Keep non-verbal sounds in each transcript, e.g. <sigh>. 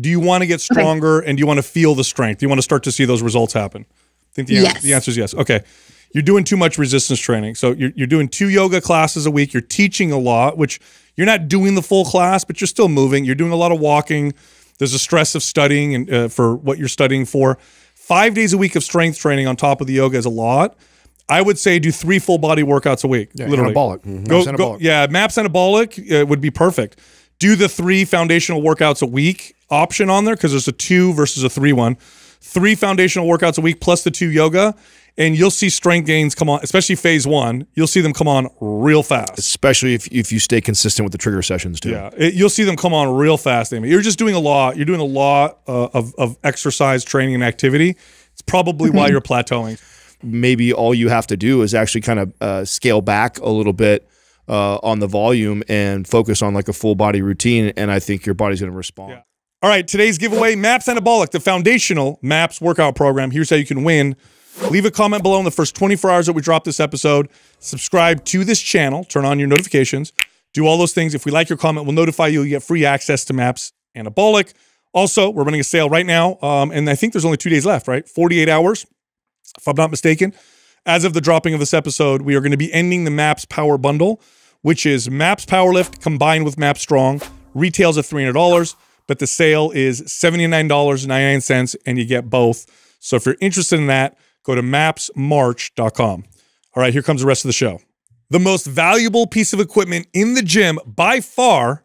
Do you want to get stronger and do you want to feel the strength? Do you want to start to see those results happen? I think the, Yes. the answer is yes. Okay. You're doing too much resistance training. So you're, you're doing two yoga classes a week. You're teaching a lot, which you're not doing the full class, but you're still moving. You're doing a lot of walking. There's a stress of studying and uh, for what you're studying for. Five days a week of strength training on top of the yoga is a lot. I would say do three full body workouts a week. literally. anabolic. Go, Maps go, anabolic. yeah, maps anabolic uh, would be perfect. Do the three foundational workouts a week option on there because there's a two versus a three one. Three foundational workouts a week plus the two yoga, and you'll see strength gains come on, especially phase one. You'll see them come on real fast. Especially if, if you stay consistent with the trigger sessions too. Yeah, it, you'll see them come on real fast, Amy. You're just doing a lot. You're doing a lot uh, of, of exercise, training, and activity. It's probably why <laughs> you're plateauing. maybe all you have to do is actually kind of uh, scale back a little bit uh, on the volume and focus on like a full body routine, and I think your body's going to respond. Yeah. All right, today's giveaway MAPS Anabolic, the foundational MAPS workout program. Here's how you can win. Leave a comment below in the first 24 hours that we drop this episode. Subscribe to this channel, turn on your notifications, do all those things. If we like your comment, we'll notify you. You get free access to MAPS Anabolic. Also, we're running a sale right now, um, and I think there's only two days left, right? 48 hours, if I'm not mistaken. As of the dropping of this episode, we are going to be ending the MAPS Power Bundle, which is MAPS Powerlift combined with MAPS Strong. Retails at $300, but the sale is $79.99, and you get both. So if you're interested in that, go to mapsmarch.com. All right, here comes the rest of the show. The most valuable piece of equipment in the gym by far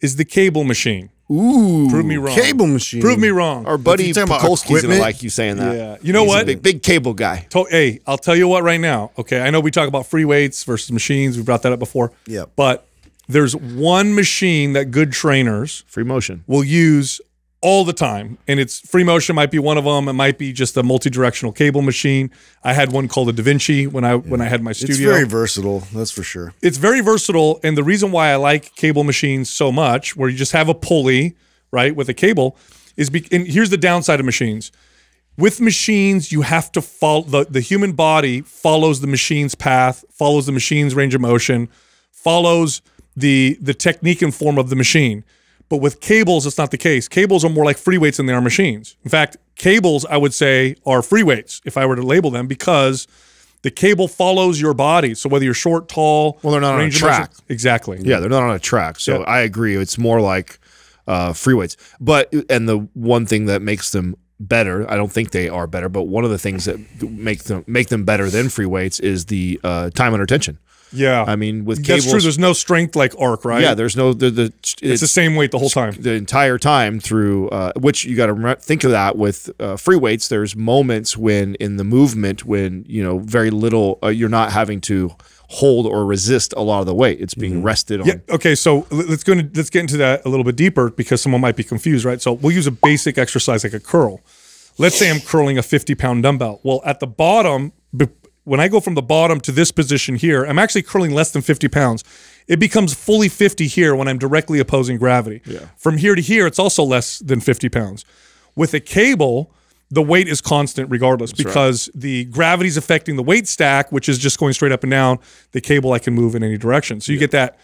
is the cable machine. Ooh, Prove me wrong. Cable machine. Prove me wrong. Our buddy you talking about Pekulski's going to like you saying that. Yeah. You know He's a what? big, big cable guy. To- hey, I'll tell you what right now. Okay, I know we talk about free weights versus machines. We brought that up before. Yeah, But there's one machine that good trainers Free motion. will use all the time, and it's free motion might be one of them. It might be just a multi-directional cable machine. I had one called a Da Vinci when I when I had my studio. It's very versatile, that's for sure. it's very versatile and the reason why i like cable machines so much where you just have a pulley right with a cable is be- and here's the downside of machines with machines you have to follow the, the human body follows the machine's path follows the machine's range of motion follows the the technique and form of the machine but with cables it's not the case cables are more like free weights than they are machines in fact cables i would say are free weights if i were to label them because the cable follows your body. So whether you're short, tall, Well, they're not on a track. exactly. Yeah, they're not on a track. So Yeah. I agree. It's more like uh, free weights. But and the one thing that makes them better, I don't think they are better, but one of the things that make them make them better than free weights is the uh, time under tension. Yeah. I mean, with that's true. There's no strength like arc, right? yeah, there's no the, the it's, the same weight the whole time. the entire time through uh, which you got to think of that with uh, free weights there's moments when in the movement when you know very little uh, you're not having to hold or resist a lot of the weight it's being rested on. Yeah. Okay. So let's go. Into, let's get into that a little bit deeper because someone might be confused, right? So we'll use a basic exercise like a curl. Let's say I'm curling a 50 pound dumbbell. Well, at the bottom, when I go from the bottom to this position here, I'm actually curling less than 50 pounds. It becomes fully 50 here when I'm directly opposing gravity. Yeah. From here to here, it's also less than 50 pounds. With a cable, the weight is constant regardless because the gravity's affecting the weight stack, which is just going straight up and down. The cable I can move in any direction. So you get that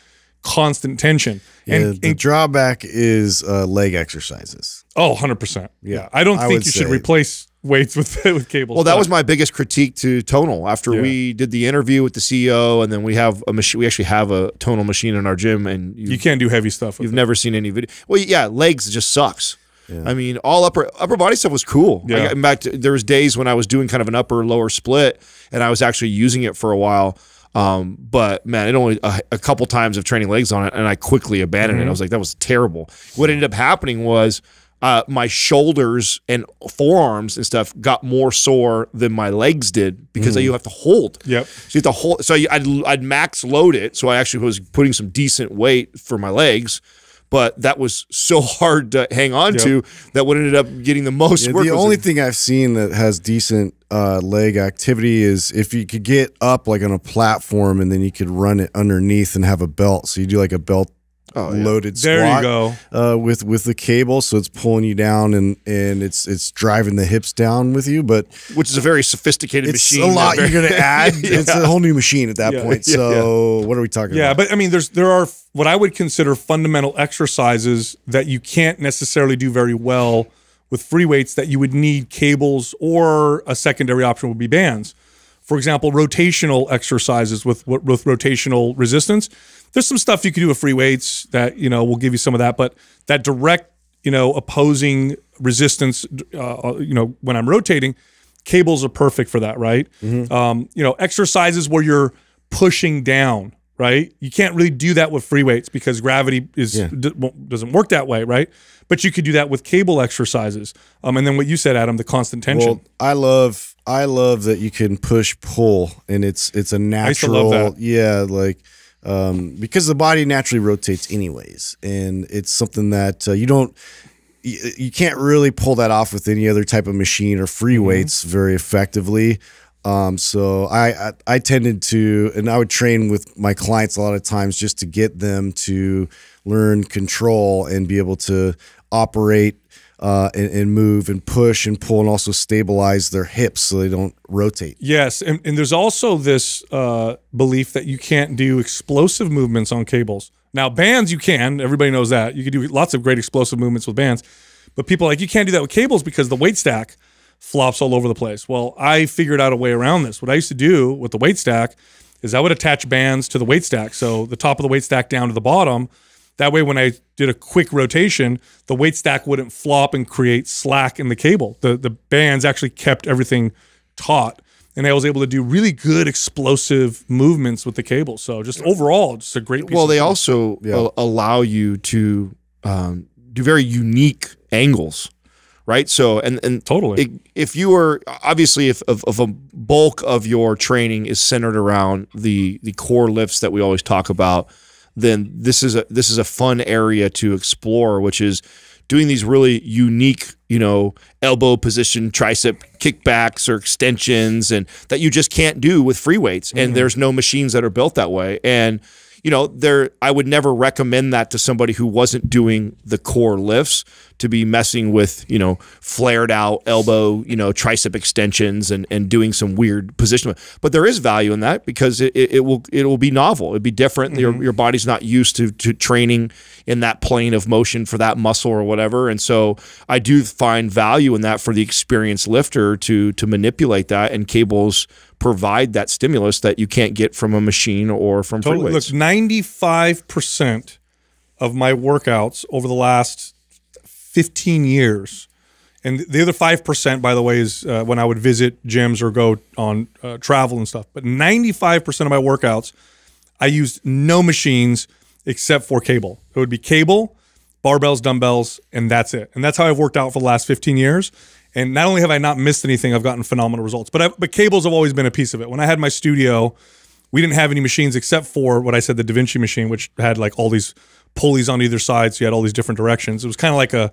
constant tension. Yeah, And, the and drawback is uh, leg exercises. oh, 100%. Yeah. I don't think would you should replace weights with <laughs> with cables. well that was my biggest critique to tonal after Yeah. we did the interview with the ceo and then we have a machine we actually have a tonal machine in our gym and you, you can't do heavy stuff with you've it. never seen any video well yeah legs just sucks I mean, all upper upper body stuff was cool. Yeah. I got, in fact, there was days when I was doing kind of an upper lower split, and I was actually using it for a while. Um, but man, it only a, a couple times of training legs on it, and I quickly abandoned Mm-hmm. it. I was like, that was terrible. What ended up happening was uh, my shoulders and forearms and stuff got more sore than my legs did because Mm-hmm. you have to hold. Yep. So you have to hold. So I'd, I'd max load it. So I actually was putting some decent weight for my legs, but that was so <laughs> hard to hang on Yep. to that what ended up getting the most Yeah, work. the only in- thing I've seen that has decent uh, leg activity is if you could get up like on a platform and then you could run it underneath and have a belt. So you do like a belt loaded There you go. Uh, with with the cable, so it's pulling you down and and it's it's driving the hips down with you, but which is a very sophisticated it's machine. a lot that you're gonna <laughs> add. It's a whole new machine at that Yeah, point. <laughs> yeah, So what are we talking about? Yeah, about? but I mean, there's there are what I would consider fundamental exercises that you can't necessarily do very well with free weights that you would need cables or a secondary option would be bands. For example, rotational exercises with with rotational resistance. There's some stuff you can do with free weights that you know will give you some of that, but that direct you know opposing resistance, uh, you know when I'm rotating, cables are perfect for that, right? Um, you know exercises where you're pushing down, right? You can't really do that with free weights because gravity is d- doesn't work that way, right? But you could do that with cable exercises. Um, and then what you said, Adam, the constant tension. Well, I love I love that you can push pull and it's it's a used to love natural yeah like um, because the body naturally rotates anyways and it's something that uh, you don't you, you can't really pull that off with any other type of machine or free Mm-hmm. weights very effectively. Um, so I, I I tended to and I would train with my clients a lot of times just to get them to learn control and be able to operate uh, and, and move and push and pull and also stabilize their hips so they don't rotate. Yes, and, and there's also this uh, belief that you can't do explosive movements on cables. Now, bands you can. Everybody knows that you can do lots of great explosive movements with bands, but people like you can't do that with cables because the weight stack flops all over the place. Well, I figured out a way around this. What I used to do with the weight stack is I would attach bands to the weight stack, so the top of the weight stack down to the bottom. That way, when I did a quick rotation, the weight stack wouldn't flop and create slack in the cable. The the bands actually kept everything taut, and I was able to do really good explosive movements with the cable. So just overall, just a great. Piece Well, of they also al- allow you to um, do very unique angles, right? So, and and Totally. i- if you are obviously if, if, if a bulk of your training is centered around the the core lifts that we always talk about, then this is a this is a fun area to explore, which is doing these really unique, you know, elbow position, tricep kickbacks or extensions, and that you just can't do with free weights. And mm-hmm. there's no machines that are built that way. And you know, there I would never recommend that to somebody who wasn't doing the core lifts to be messing with, you know, flared out elbow, you know, tricep extensions and, and doing some weird position. But there is value in that because it, it, will it will be novel. It'd be different. Your mm-hmm. your body's not used to to training in that plane of motion for that muscle or whatever. And so I do find value in that for the experienced lifter to to manipulate that and cables provide that stimulus that you can't get from a machine or from Totally. weights. Look, ninety-five percent of my workouts over the last fifteen years, and the other five percent, by the way, is uh, when I would visit gyms or go on uh, travel and stuff. But ninety-five percent of my workouts, I used no machines except for cable. It would be cable, barbells, dumbbells, and that's it. And that's how I've worked out for the last 15 years. And not only have I not missed anything, I've gotten phenomenal results. But I, but cables have always been a piece of it. When I had my studio, we didn't have any machines except for what I said the Da Vinci machine, which had like all these pulleys on either side, so you had all these different directions. It was kind of like a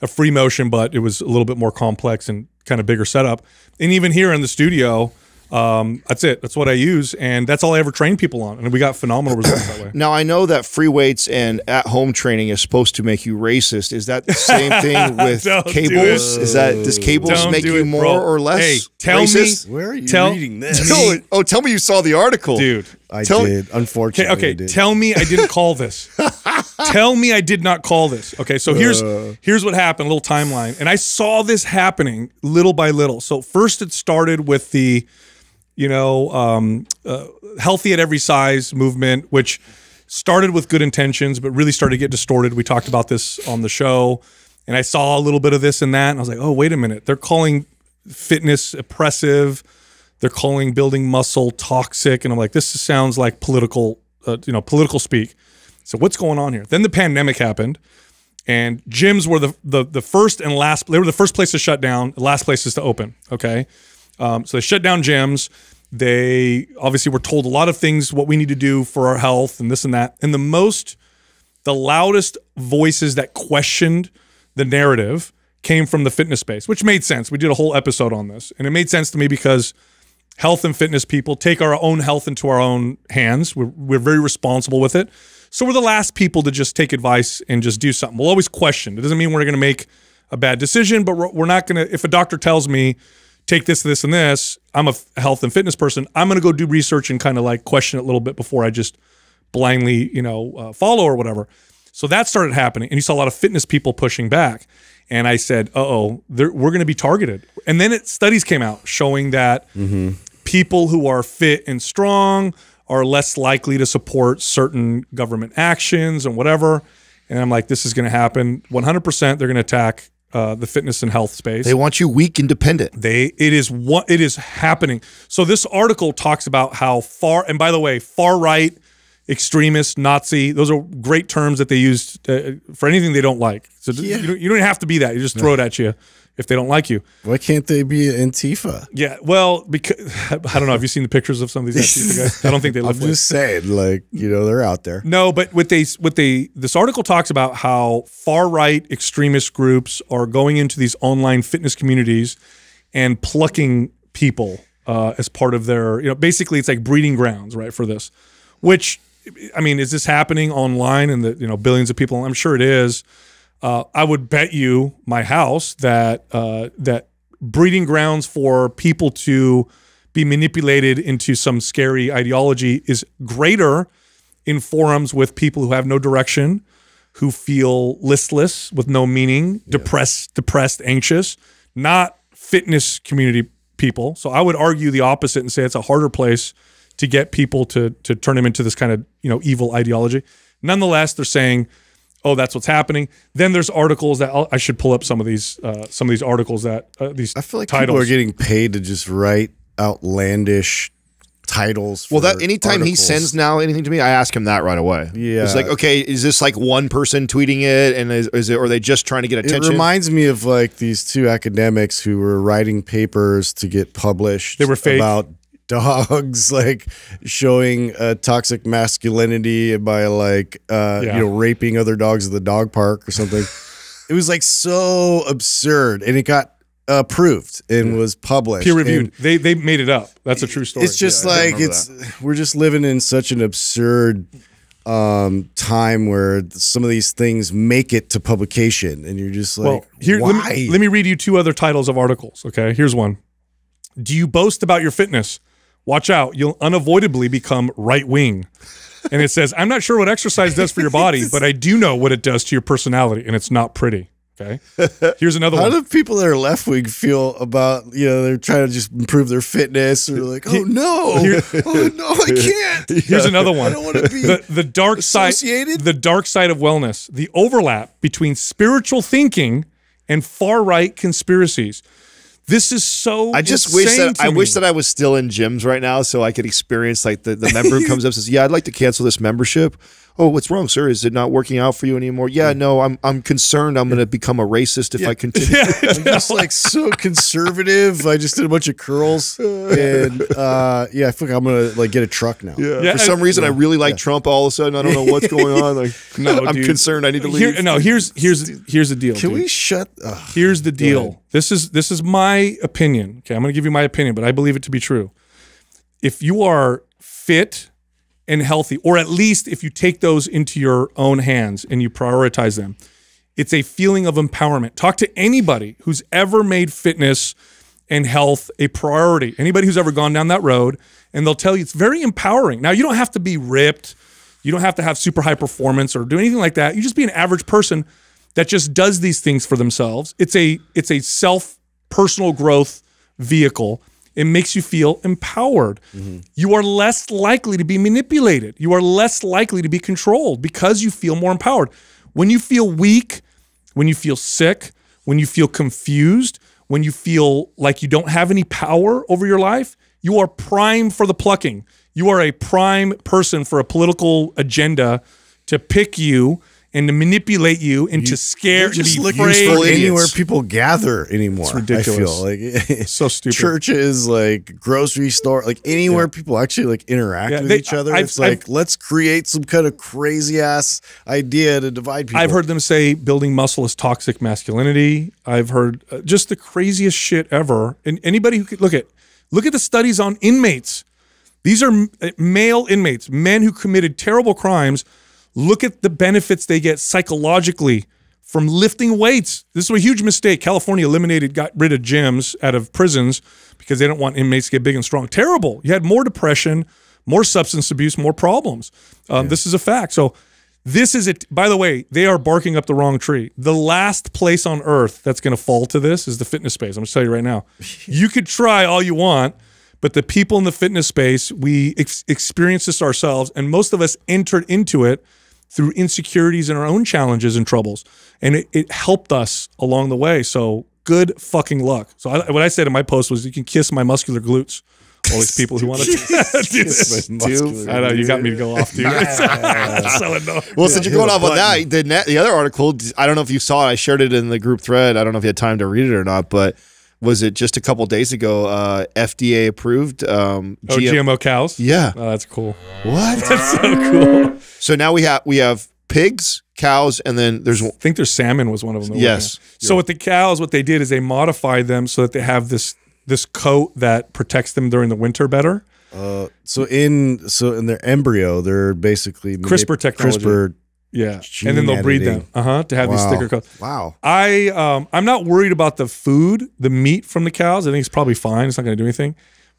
a free motion, but it was a little bit more complex and kind of bigger setup. And even here in the studio, um, that's it. That's what I use, and that's all I ever train people on, and we got phenomenal results that way. Now I know that free weights and at home training is supposed to make you racist. Is that the same thing <laughs> with cables? Is that does cables Don't make do you it, more bro. or less Hey, tell me- racist? Where are you Tell- reading this? Oh, oh, tell me you saw the article, Dude, I Tell- did. Unfortunately, Okay, I okay. did. Tell me I didn't call this. <laughs> tell me I did not call this. Okay, so here's here's what happened. A little timeline, and I saw this happening little by little. So first, it started with the, you know, um, uh, healthy at every size movement, which started with good intentions, but really started to get distorted. We talked about this on the show, and I saw a little bit of this and that, and I was like, oh, wait a minute. They're calling fitness oppressive. They're calling building muscle toxic, and I'm like, this sounds like political, uh, you know, political speak. So what's going on here? Then the pandemic happened, and gyms were the the the first and last. They were the first place to shut down, last places to open. Okay, um, so they shut down gyms. They obviously were told a lot of things what we need to do for our health and this and that. And the most, the loudest voices that questioned the narrative came from the fitness space, which made sense. We did a whole episode on this, and it made sense to me because health and fitness people take our own health into our own hands. We're, we're very responsible with it. So we're the last people to just take advice and just do something. We'll always question. It doesn't mean we're going to make a bad decision, but we're, we're not going to. If a doctor tells me take this, this, and this, I'm a health and fitness person. I'm going to go do research and kind of like question it a little bit before I just blindly, you know, uh, follow or whatever. So that started happening, and you saw a lot of fitness people pushing back. And I said, "Uh oh, we're going to be targeted." And then it, studies came out showing that people who are fit and strong are less likely to support certain government actions and whatever. And I'm like, this is going to happen 100%. They're going to attack uh, the fitness and health space. They want you weak and dependent. They it is what it is happening. So this article talks about how far and by the way, far right, extremist, Nazi, those are great terms that they use uh, for anything they don't like. So you, don't, you don't have to be that. You just throw it at you if they don't like you. Why can't they be Antifa? Yeah, well, because <laughs> I don't know. Have you seen the pictures of some of these <laughs> Antifa guys? I don't think they I'm look like. just saying, like you know, they're out there. No, but what they what they this article talks about how far right extremist groups are going into these online fitness communities and plucking people uh, as part of their you know basically it's like breeding grounds right for this, which I mean is this happening online and the you know billions of people? I'm sure it is. Uh, I would bet you my house that uh, that breeding grounds for people to be manipulated into some scary ideology is greater in forums with people who have no direction, who feel listless with no meaning, depressed, depressed, anxious, not fitness community people. So I would argue the opposite and say it's a harder place to get people to to turn them into this kind of you know evil ideology. Nonetheless, they're saying, "Oh, that's what's happening." Then there's articles that I'll, I should pull up some of these uh, some of these articles that uh, these I feel like titles. people are getting paid to just write outlandish titles. Well, that for anytime he sends now anything to me, I ask him that right away. Yeah. it's like, okay, is this like one person tweeting it, and is, is it, or are they just trying to get attention? It reminds me of like these two academics who were writing papers to get published. They were fake. about dogs, <laughs> like showing uh, toxic masculinity by like uh, Yeah. you know raping other dogs at the dog park or something. <laughs> it was like so absurd, and it got approved and was published. peer reviewed. And They they made it up. That's a true story. It's just Yeah, like remember it's <laughs> we're just living in such an absurd um time where some of these things make it to publication and you're just like well, here why let me, let me read you two other titles of articles. Okay, here's one. Do you boast about your fitness? Watch out, you'll unavoidably become right wing. And it says, I'm not sure what exercise does for your body, <laughs> but I do know what it does to your personality, and it's not pretty. Okay. Here's another how one. do people that are left wing feel about you know they're trying to just improve their fitness or like oh no <laughs> oh no I can't <laughs> Here's another one. I don't want to be the the dark side Associated? the dark side of wellness the overlap between spiritual thinking and far right conspiracies this is so I just wish that I wish that I was still in gyms right now, so I could experience like the, the member who <laughs> comes up and says, "Yeah, I'd like to cancel this membership." Oh, what's wrong, sir? Is it not working out for you anymore? Yeah, no, I'm I'm concerned. I'm going to become a racist if I continue. <laughs> I'm just like so conservative. I just did a bunch of curls, <laughs> and uh, yeah, I feel like I'm gonna like get a truck now. Yeah, For some and- reason, I really like Trump. All of a sudden, I don't know what's <laughs> going on. Like, No, I'm dude. concerned. I need to Here- leave. no here's here's here's the deal Can dude. we shut? Uh, here's the deal this is this is my opinion okay i'm going to give you my opinion but i believe it to be true if you are fit and healthy or at least if you take those into your own hands and you prioritize them. It's a feeling of empowerment. Talk to anybody who's ever made fitness and health a priority. Anybody who's ever gone down that road and they'll tell you it's very empowering. Now you don't have to be ripped. You don't have to have super high performance or do anything like that. You just be an average person that just does these things for themselves. It's a it's a self personal growth vehicle. It makes you feel empowered. Mm-hmm. You are less likely to be manipulated. You are less likely to be controlled because you feel more empowered. When you feel weak, when you feel sick, when you feel confused, when you feel like you don't have any power over your life, you are prime for the plucking. You are a prime person for a political agenda to pick you and to manipulate you and to scare, to just be look afraid. anywhere people gather anymore. It's ridiculous. I feel like <laughs> So stupid. churches, like grocery store, like anywhere people actually like interact Yeah, with they- each other. I've- it's like I've- let's create some kind of crazy ass idea to divide people. I've heard them say building muscle is toxic masculinity. I've heard uh, just the craziest shit ever. And anybody who could look at look at the studies on inmates. These are uh, male inmates, men who committed terrible crimes. Look at the benefits they get psychologically from lifting weights. This was a huge mistake. California eliminated, got rid of gyms out of prisons because they didn't want inmates to get big and strong. Terrible. You had more depression, more substance abuse, more problems. Um, This is a fact. So this is it. By the way, they are barking up the wrong tree. The last place on earth that's going to fall to this is the fitness space. I'm going to tell you right now. <laughs> you could try all you want, but the people in the fitness space, we ex- experience this ourselves, and most of us entered into it through insecurities and our own challenges and troubles, and it, it helped us along the way. So good fucking luck. So I, what I said in my post was, you can kiss my muscular glutes. All these people who want to do this. I know you got me to go off, dude. <laughs> It's so annoying. Well, since you're going off on that, the net, the other article, I don't know if you saw it. I shared it in the group thread. I don't know if you had time to read it or not, but was it just a couple days ago? Uh, FDA approved. Um, Oh, GMO cows. Yeah. Oh, that's cool. What? <laughs> That's so cool. So now we have we have pigs, cows, and then there's I think their salmon was one of them. that Yes. in it. So with the cows, what they did is they modified them so that they have this this coat that protects them during the winter better. Uh, so in so in their embryo, they're basically CRISPR technology. CRISPR. Yeah, Gene and then they'll breed them. Uh huh. To have these Wow. thicker coats. Wow. I um I'm not worried about the food, the meat from the cows. I think it's probably fine. It's not going to do anything.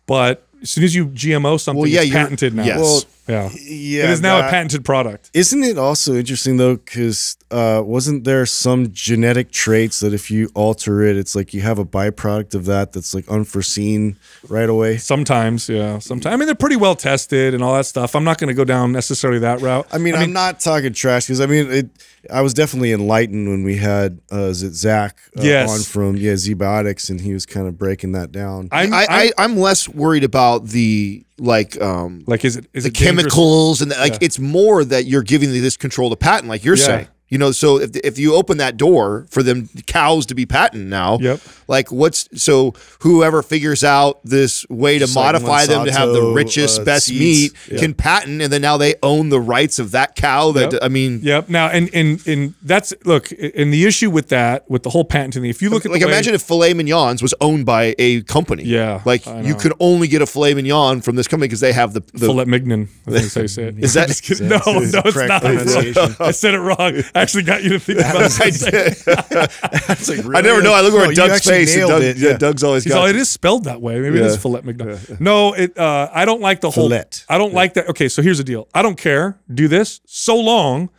But as soon as you GMO something, Well, yeah, it's you're- patented now. yes. Well, yeah. Yeah, it is now a patented product. Isn't it also interesting though? Because uh, wasn't there some genetic traits that if you alter it, it's like you have a byproduct of that that's like unforeseen right away? Sometimes, yeah. Sometimes I mean they're pretty well tested and all that stuff. I'm not going to go down necessarily that route. I mean, I am not talking trash because I mean, it, I was definitely enlightened when we had uh, is it Zach uh, Yes. on from yeah Zbiotics, and he was kind of breaking that down. I'm, I, I I'm less worried about the like um like is it is the it dangerous? chemicals and the, like Yeah. it's more that you're giving this control to patent, like you're Yeah. saying. You know, so if, if you open that door for them cows to be patent now, Yep. like what's so whoever figures out this way to Just like modify them to have the richest, uh, best seeds. meat Yeah. can patent, and then now they own the rights of that cow. That Yep. I mean, Yep. Now, and and and that's look, and the issue with that, with the whole patenting, thing, if you look at like the way- imagine if filet mignons was owned by a company. Yeah, like you could only get a filet mignon from this company because they have the, the Filet mignon. I think that's how you say it. Is that- <laughs> Just kidding. no, no, it's not. <laughs> I said it wrong. I actually got you to think about <laughs> I, it. did. <laughs> It's like, I never know. I look No, over at Doug's face, and Doug, it, yeah. yeah. Doug's always He's got all, it. it is spelled that way. Maybe it is Yeah. fillet mignon. No, it. Uh, I don't like the whole. Fillet. I don't like that. Okay, so here's the deal. I don't care. Do this so long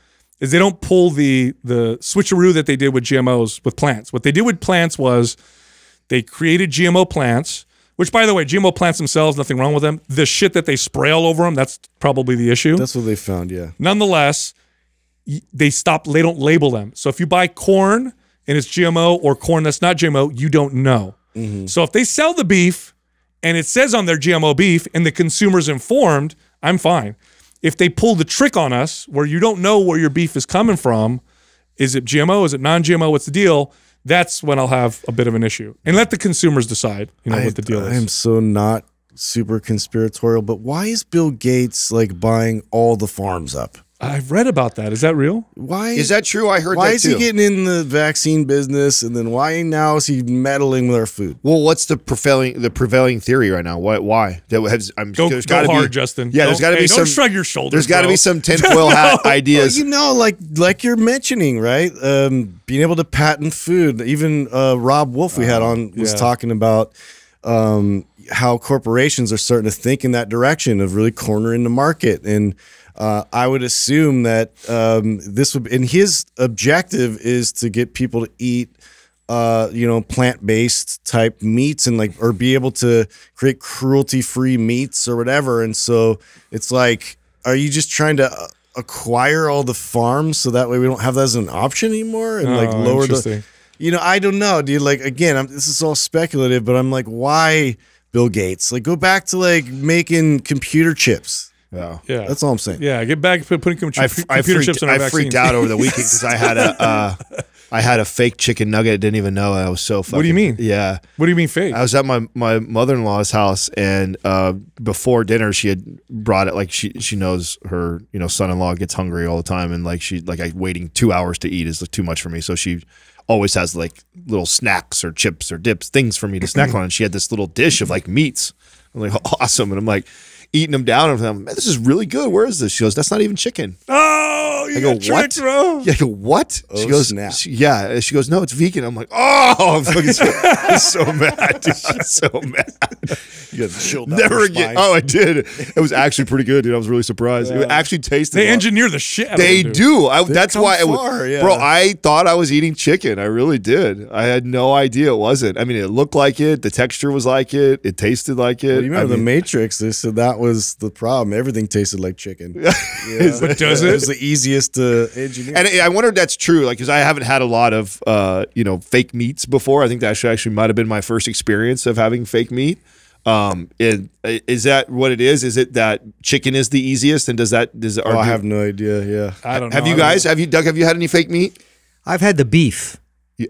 as they don't pull the the switcheroo that they did with GMOs with plants. What they did with plants was they created GMO plants. Which, by the way, GMO plants themselves, nothing wrong with them. The shit that they spray all over them, that's probably the issue. That's what they found. Yeah. Nonetheless, y- they stop. They don't label them. So if you buy corn and it's GMO or corn that's not GMO, you don't know. Mm-hmm. So if they sell the beef and it says on their GMO beef and the consumer's informed, I'm fine. If they pull the trick on us where you don't know where your beef is coming from, is it GMO? Is it non-GMO? What's the deal? That's when I'll have a bit of an issue. And let the consumers decide, you know, what the deal I is. I am so not super conspiratorial, but why is Bill Gates like buying all the farms up? I've read about that. Is that real? Why Is that true? I heard why that is too. he getting in the vaccine business, and then why now is he meddling with our food? well, what's the prevailing the prevailing theory right now? Why? Why? That has, I'm Go, there's go gotta hard, be, Justin. Yeah, there's Don't- got to hey, be don't some. shrug your shoulders. There's got to be some <laughs> tinfoil hat Well, ideas. you know, like like you're mentioning, right? Um, being able to patent food. Even uh, Robb Wolf we had on was yeah. talking about um, how corporations are starting to think in that direction of really cornering the market. And uh, I would assume that um, this would, and his objective is to get people to eat. Uh, you know, plant-based type meats and like, or be able to create cruelty-free meats or whatever. And so it's like, are you just trying to uh, acquire all the farms so that way we don't have that as an option anymore and like Oh, lower the you know i don't know dude like again I'm, this is all speculative but i'm like why bill gates like go back to like making computer chips yeah. Yeah. that's all i'm saying Yeah, get back to putting com- I, computer I freaked, chips in our I vaccines. freaked out over the weekend because I had a <laughs> uh, I had a fake chicken nugget. I didn't even know. I was so fucking. What do you mean? Yeah. What do you mean fake? I was at my, my mother in law's house, and uh, before dinner, she had brought it. Like she she knows her you know son in law gets hungry all the time, and like she like I waiting two hours to eat is too much for me. So she always has like little snacks or chips or dips things for me to snack <clears throat> on. And she had this little dish of like meats. I'm like <laughs> awesome, and I'm like eating them down, and I'm like, man, this is really good. Where is this? She goes, that's not even chicken. oh, you I go, got tricked, what? bro. Yeah, I go, what? she Oh, goes, snap. she- yeah. She goes, no, it's vegan. I'm like, oh, I'm fucking so, I'm so mad, dude. I'm so <laughs> mad. You got chilled Never your again. Oh, I did. It was actually pretty good, dude. I was really surprised. It actually tasted. They like- engineer the shit out They of do. I, that's come why, it was, yeah. bro. I thought I was eating chicken. I really did. I had no idea it wasn't. I mean, it looked like it. The texture was like it. It tasted like it. Well, you remember I the Matrix? They said that was the problem. Everything tasted like chicken. Yeah. <laughs> But does It it? was the easiest to engineer. And I wonder if that's true, like because I haven't had a lot of uh, you know fake meats before. I think that actually actually might have been my first experience of having fake meat. Um, and uh, is that what it is? Is it that chicken is the easiest, and does that does oh, I have no idea. Yeah. I don't know. have you guys have you Doug have you had any fake meat? I've had the beef.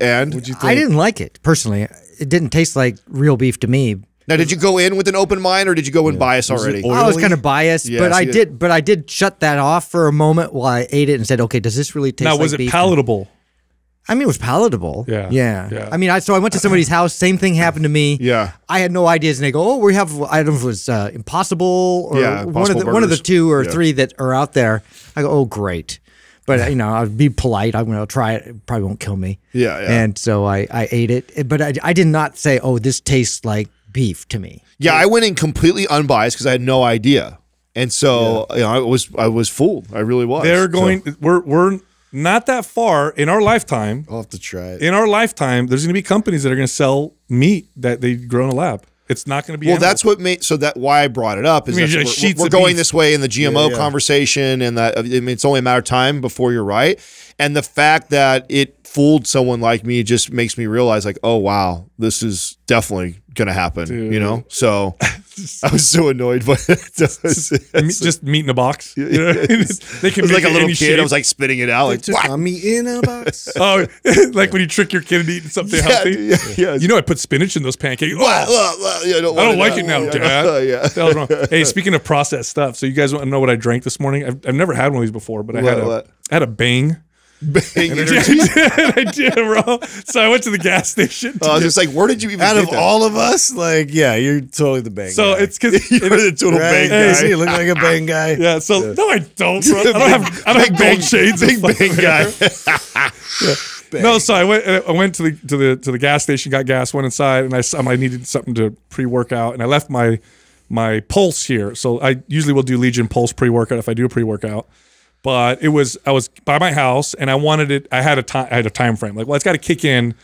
And What'd you think? I didn't like it personally. It didn't taste like real beef to me. Now, did you go in with an open mind, or did you go in bias Was it already? oil? I was kind of biased, Yeah, but I see, did. But I did shut that off for a moment while I ate it and said, "Okay, does this really taste?" Now, like was it beef? palatable? I mean, it was palatable. Yeah, yeah, yeah. I mean, I so I went to somebody's house. Same thing happened to me. Yeah. I had no ideas, and they go, "Oh, we have I don't know if it was uh, Impossible or Yeah, one of Impossible the one of the two or Yeah. three that are out there." I go, "Oh, great." But you know, I'll be polite. I'm going to try it. It probably won't kill me. Yeah, yeah. And so I, I ate it, but I, I did not say, "Oh, this tastes like beef" to me. Yeah, I went in completely unbiased because I had no idea, and so you know, I was I was fooled. I really was. They're So- going. We're we're not that far in our lifetime. I'll have to try it. In our lifetime, there's going to be companies that are going to sell meat that they grow in a lab. It's not going to be. Well, animal. that's what made so that why I brought it up is I mean, that we're, we're going beef. this way in the GMO Yeah, yeah. conversation, and that I mean, it's only a matter of time before you're right. And the fact that it fooled someone like me just makes me realize, like, oh wow, this is definitely going to happen. You know, so I was so annoyed, but it <laughs> does. Me- just meat in a box. <laughs> You know? they I can was like a little kid. shape. I was like spitting it out, like Just "What?" a meat in a box. <laughs> oh, like when you trick your kid into eating something Yeah, healthy. yeah, yeah. You know, I put spinach in those pancakes. Well, Oh, well, well, yeah, I don't, I don't like it now, Yeah, Dad. yeah. What the hell's wrong? Hey, speaking of processed stuff, so you guys want to know what I drank this morning? I've, I've never had one of these before, but I had What- a what? I had a Bang. Bang energy. <laughs> I did, bro. So I went to the gas station. to I was just like, where did you even Out of that? all of us, like, yeah, you're totally the bang. so guy. it's because <laughs> You're the total right? bang Hey, guy. you look like a bang guy. <laughs> yeah. So no, I don't. Bro. I don't have I don't have bang shades. Big bang guy. No, so I went. I went to the to the to the gas station, got gas, went inside, and I I needed something to pre workout, and I left my my pulse here. So I usually will do Legion Pulse pre workout if I do a pre workout. But it was I was by my house, and I wanted it. I had a time. I had a time frame. Like, well, it's got to kick in,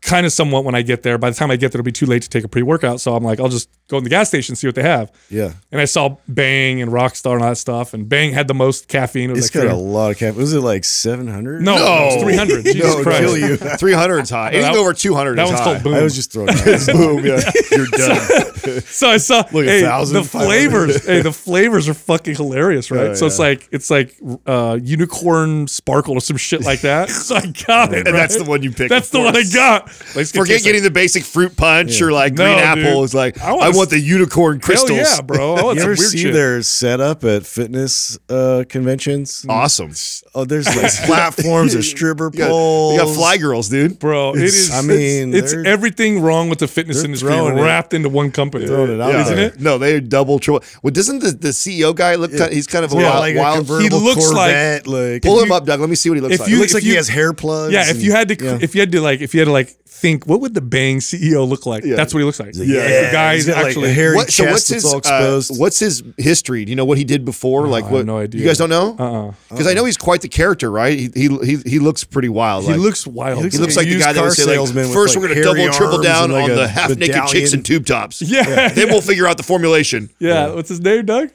kind of somewhat when I get there. By the time I get there, it'll be too late to take a pre workout. So I'm like, I'll just go in the gas station and see what they have. Yeah. And I saw Bang and Rockstar and all that stuff, and Bang had the most caffeine. It was It's like got a lot of caffeine. Was it like 700? no, no, it's 300. <laughs> Jesus No, Christ. kill you. <laughs> 300's high. Anything that- over 200 That is one's high. called Boom. I was just throwing <laughs> it out. Boom, yeah. You're done. So I saw Look, hey, 1,000, the flavors. hey, the flavors are fucking hilarious, right? Oh, so it's like it's like uh, unicorn sparkle or some shit like that. so I got it. And that's the one you picked. That's of the one I course. got. Like, Forget getting the basic fruit punch or like No, green dude. apple. It's like, I I, wanna the unicorn Hell crystals. yeah, bro. I want You some ever weird see shit. their setup at fitness uh, conventions? Awesome. Oh, there's like <laughs> platforms or stripper You got, poles. you got fly girls, dude. Bro, it It's- I mean, it's, it's everything wrong with the fitness industry throwing it- wrapped into one company. throwing it out Yeah. Isn't it? No, they double triple. Well, doesn't the, the CEO guy look? Kind, he's kind of a Yeah, wild. like a wild convertible He looks like- Corvette. Like, pull if him you- up, Doug. Let me see what he looks if like. It you- looks like you- he has hair plugs. Yeah, if you had to, if you had to like, if you had to like think, what would the Bang CEO look like? That's what he looks like. Yeah, Like, the guy's he's got, like, actually a hairy What- so chest what's his all uh, exposed. what's his history? Do you know what he did before? like I have what? no idea. You guys don't know? Uh-uh. Because I know he's quite the character, right? He he he, he looks pretty wild. He like- looks wild. looks He looks a like the guy that car would say, like, salesman with, first like, we're going to double triple down like, on a the half naked chicks and tube tops. <laughs> Yeah, Then we'll figure out the formulation. yeah. What's his name, Doug?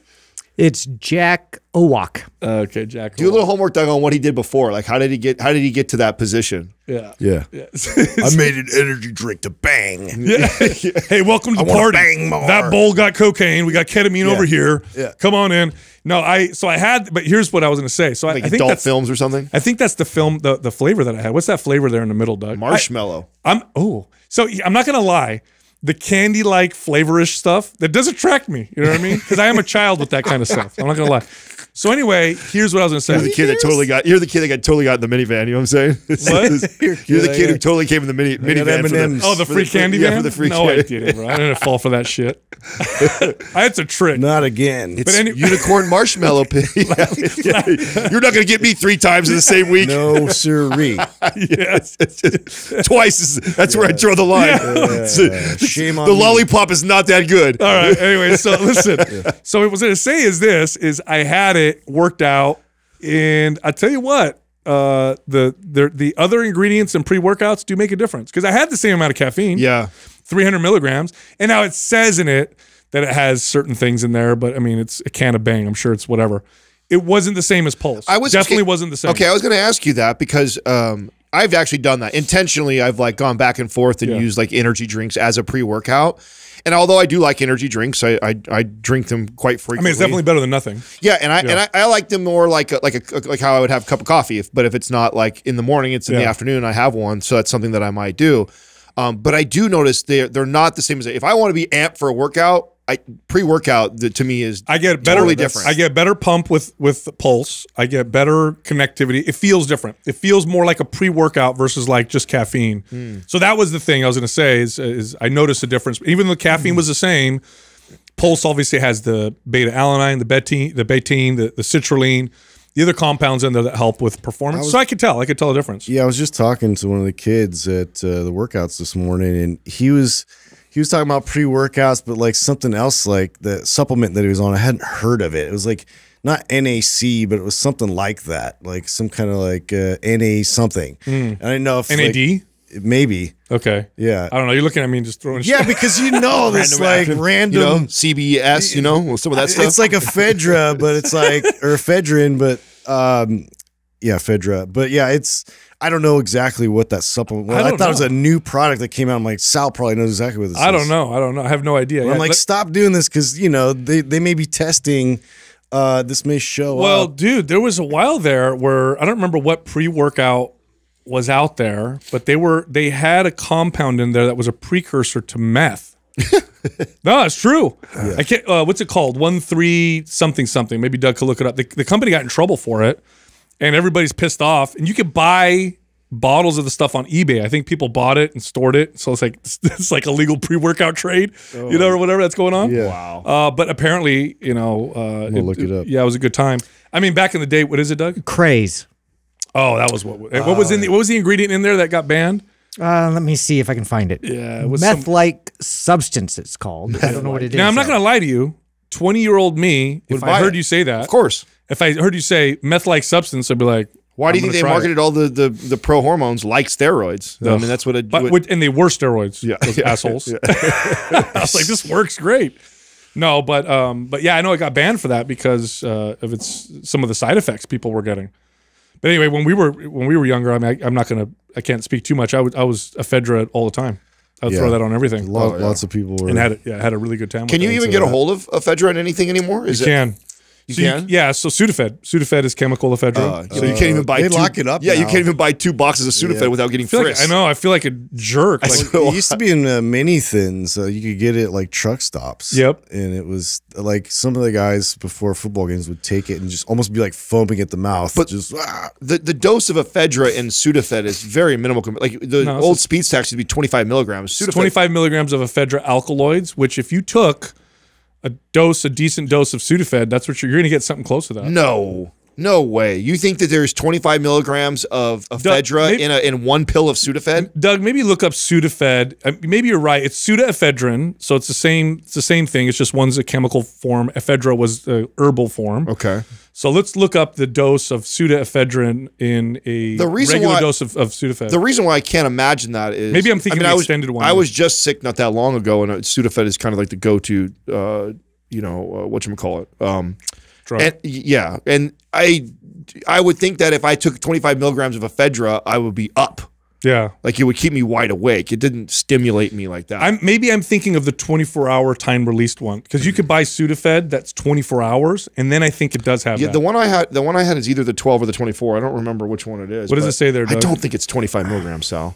It's Jack Owoc. Okay, Jack. Do a little homework, Doug, on what he did before. Like, how did he get? How did he get to that position? Yeah. yeah. Yeah. I <laughs> made an energy drink to bang. Yeah. <laughs> hey, welcome to the party. bang more. That bowl got cocaine. We got ketamine over here. Yeah. Come on in. No, I. So I had, but here's what I was going to say. So I, Like I think adult that's. films or something? I think that's the film, the the flavor that I had. What's that flavor there in the middle, Doug? Marshmallow. I, am oh, so I'm not gonna lie. The candy like flavorish stuff that does attract me. You know what I mean? Because I am a child with that kind of stuff. I'm not gonna lie. So anyway, here's what I was gonna say. You're the kid that totally got. You're the kid that got totally got in the minivan. You know what I'm saying? <laughs> What? You're the kid who totally came in the mini minivan. for the- Oh, the for free candy yeah, van? for the free no, I candy. didn't, bro. I didn't fall for that shit. <laughs> That's a trick. Not again. It's any- unicorn <laughs> marshmallow pig. Yeah, yeah. You're not going to get me three times in the same week. no siree. yes, just twice. Is, that's where I draw the line. It's- Shame on the me. lollipop is not that good. All right. Anyway, so listen. So what I was going to say is this: is I had it worked out, and I tell you what, uh, the the the other ingredients and pre workouts do make a difference because I had the same amount of caffeine, Yeah. 300 milligrams, and now it says in it that it has certain things in there, but I mean it's a can of Bang. I'm sure it's whatever. It wasn't the same as Pulse. I was definitely wasn't the same. Okay, I was going to ask you that because um, I've actually done that intentionally. I've like gone back and forth and Yeah. used like energy drinks as a pre workout. And although I do like energy drinks, I, I I drink them quite frequently. I mean, it's definitely better than nothing. yeah, and I and I, I like them more like a, like a like how I would have a cup of coffee. If, but if it's not like in the morning, it's in the afternoon. I have one, so that's something that I might do. Um, but I do notice they're they're not the same as if I want to be amped for a workout. I pre workout to me is I get better. Totally different. I get better pump with with Pulse. I get better connectivity. It feels different. It feels more like a pre workout versus like just caffeine. Hmm. So that was the thing I was going to say is, is I noticed a difference. Even though caffeine was the same, Pulse obviously has the beta alanine, the betaine, the betaine, the, the citrulline, the other compounds in there that help with performance. so I could tell. I could tell the difference. Yeah, I was just talking to one of the kids at uh, the workouts this morning, and he was he was talking about pre workouts, but like something else, like the supplement that he was on. I hadn't heard of it. It was like not NAC, but it was something like that, like some kind of like uh, NA something. And I didn't know if like, NAD. maybe. Okay. Yeah. I don't know. You're looking at me and just throwing. Yeah, because you know <laughs> this like acronym, random. you know CBS, you know some of that stuff. It's like ephedra, but it's like or ephedrine, but um, yeah, Fedra. But yeah, it's I don't know exactly what that supplement. was. I I, thought it was a new product that came out. I'm like, Sal probably knows exactly what this is. I don't know. I don't know. I have no idea. Yeah, I'm like, stop doing this because you know they they may be testing. Uh, this may show Well, up. dude, there was a while there where I don't remember what pre-workout was out there, but they were they had a compound in there that was a precursor to meth. <laughs> no, it's true. I can't. Uh, what's it called? One three something something. Maybe Doug could look it up. The, the company got in trouble for it, and everybody's pissed off. And you could buy bottles of the stuff on eBay. I think people bought it and stored it. So it's like <laughs> it's like a legal pre-workout trade, you know, or whatever that's going on. Yeah. wow. Uh, but apparently, you know, uh, We'll look it up. Yeah, it was a good time. I mean, back in the day, what is it, Doug? Craze. Oh, that was what. What was in the, what was the ingredient in there that got banned? Uh, let me see if I can find it. Yeah, it was Meth-like substance. It's called. I don't know what it is. Now I'm not going to lie to you. Twenty year old me, if I heard it. you say that, of course. if I heard you say meth like substance, I'd be like, Why do you think they try it. marketed all the, the, the pro hormones like steroids? I mean, that's what it. But what- and they were steroids. Yeah. those <laughs> Yeah. assholes. <laughs> I was like, this works great. No, but um, but yeah, I know it got banned for that because uh, of its some of the side effects people were getting. But anyway, when we were when we were younger, I mean, I, I'm not gonna, I can't speak too much. I was I was ephedra all the time. I would Yeah. throw that on everything, Lot, oh, Lots of people were. and had it. Yeah, had a really good time. can with you even into get a hold of ephedra and anything anymore? Is You it? can. You So can. yeah, so Sudafed. Sudafed is chemical ephedra. Uh, So so you can't even buy. they two, lock it up Yeah, you can't even buy two boxes of Sudafed Yeah. without getting I feel like, frisked. I know. I feel like a jerk. Like, So- it used to be in uh, mini thins. Uh, you could get it like truck stops. Yep. And it was like some of the guys before football games would take it and just almost be like foaming at the mouth. But- just ah. the the dose of ephedra and Sudafed is very minimal. Like the No, old just- speed stacks would be 25 milligrams. Sudafed, 25 milligrams of ephedra alkaloids, which if you took a dose, a decent dose of Sudafed, that's what you're, you're going to get something close to that. No, no way. You think that there's 25 milligrams of ephedra maybe- in a in one pill of Sudafed? Doug, maybe look up Sudafed. Uh, Maybe you're right. It's pseudoephedrine, so it's the same. It's the same thing. It's just one's a chemical form. Ephedra was the herbal form. Okay. So let's look up the dose of pseudoephedrine in a The reason regular why- dose of, of Sudafed. The reason why I can't imagine that is Maybe I'm thinking I, the was, extended one. I was just sick not that long ago, and uh, Sudafed is kind of like the go-to. Uh, you know uh, what you call it? Um, Drug. and yeah, and I I would think that if I took 25 milligrams of ephedra, I would be up. yeah. Like it would keep me wide awake. It didn't stimulate me like that. I'm maybe I'm thinking of the 24 hour time released one because you could buy Sudafed that's 24 hours, and then I think it does have yeah, that. the one I had, the one I had is either the 12 or the 24. I don't remember which one it is. What does it say there, I don't think it's 25 milligrams, Sal.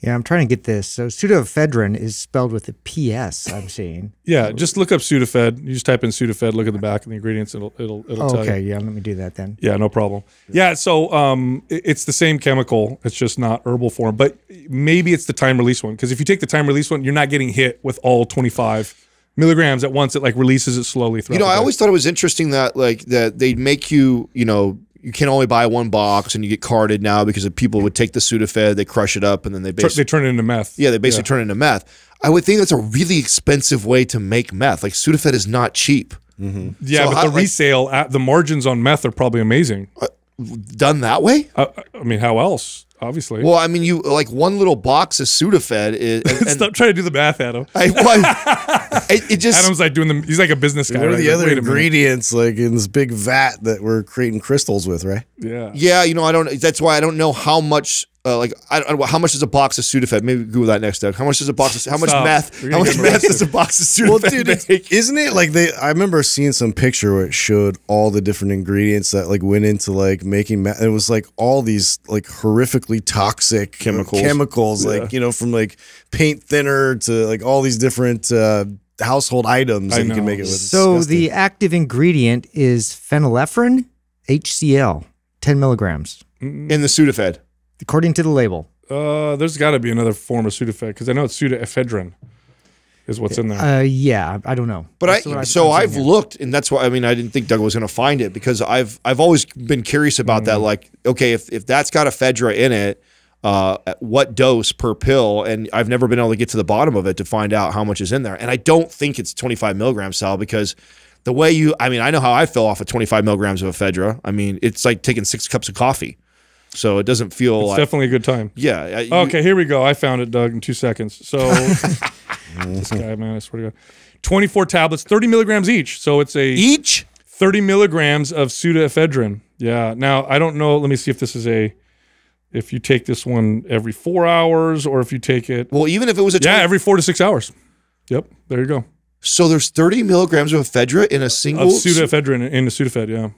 Yeah, I'm trying to get this. So pseudoephedrine is spelled with a PS. I'm seeing. Yeah, just look up Sudafed. You just type in Sudafed, look at the back of the ingredients. It'll it'll it'll Oh, tell okay, you. yeah. Let me do that then. Yeah, no problem. Yeah, so um, it- it's the same chemical. It's just not herbal form, but maybe it's the time release one. Because if you take the time release one, you're not getting hit with all 25 milligrams at once. It like releases it slowly. Throughout You know, the I always thought it was interesting that like that they'd make you, you know, you can only buy one box and you get carded now because of people would take the Sudafed, they crush it up, and then they basically they turn it into meth. yeah they basically turn it into meth. I would think that's a really expensive way to make meth. Like Sudafed is not cheap. Mm-hmm. Yeah, So but how- the like- resale, at, the margins on meth are probably amazing. Uh, done that way? Uh, uh, I mean, how else? Obviously. Well, I mean, you like one little box of Sudafed is. And, <laughs> and Stop trying to do the math, Adam. I, well, <laughs> it, it just Adam's like doing the. He's like a business guy. What are right? the Like, other wait ingredients like in this big vat that we're creating crystals with, right? Yeah. Yeah, you know, I don't. That's why I don't know how much. Uh, like, I don't. How much is a box of Sudafed? Maybe Google that next. Doug. How much is a box of? How much Stop. meth? How much get meth does a box of Sudafed Well, dude, make? isn't it like they? I remember seeing some picture where it showed all the different ingredients that like went into like making. meth. It was like all these like horrifically toxic Chemicals. chemicals, like you know, from like paint thinner to like all these different uh, household items I that you can make it with. It's So disgusting. the active ingredient is phenylephrine, HCl, 10 milligrams, in the Sudafed. According to the label. Uh, there's got to be another form of Sudafed because I know it's pseudoephedrine is what's in there. Uh, yeah, I don't know. But That's I, so I'm I've here. looked, and that's why I mean I didn't think Doug was going to find it because I've I've always been curious about that. Like, okay, if if that's got ephedra in it, uh, at what dose per pill? And I've never been able to get to the bottom of it to find out how much is in there. And I don't think it's 25 milligrams, Sal, because the way you, I mean, I know how I feel off of 25 milligrams of ephedra. I mean, it's like taking six cups of coffee, so it doesn't feel it's like. definitely a good time. yeah. I- you- Okay, here we go. I found it, Doug, in two seconds. So <laughs> this guy, man, I swear to God. 24 tablets, 30 milligrams each. So it's a Each. 30 milligrams of pseudoephedrine. Yeah. Now, I don't know. Let me see if this is a, if you take this one every four hours or if you take it, Well, even if it was a yeah, every four to six hours. Yep. There you go. so there's 30 milligrams of ephedra in a single. Of pseudoephedrine in the Sudafed. Yeah.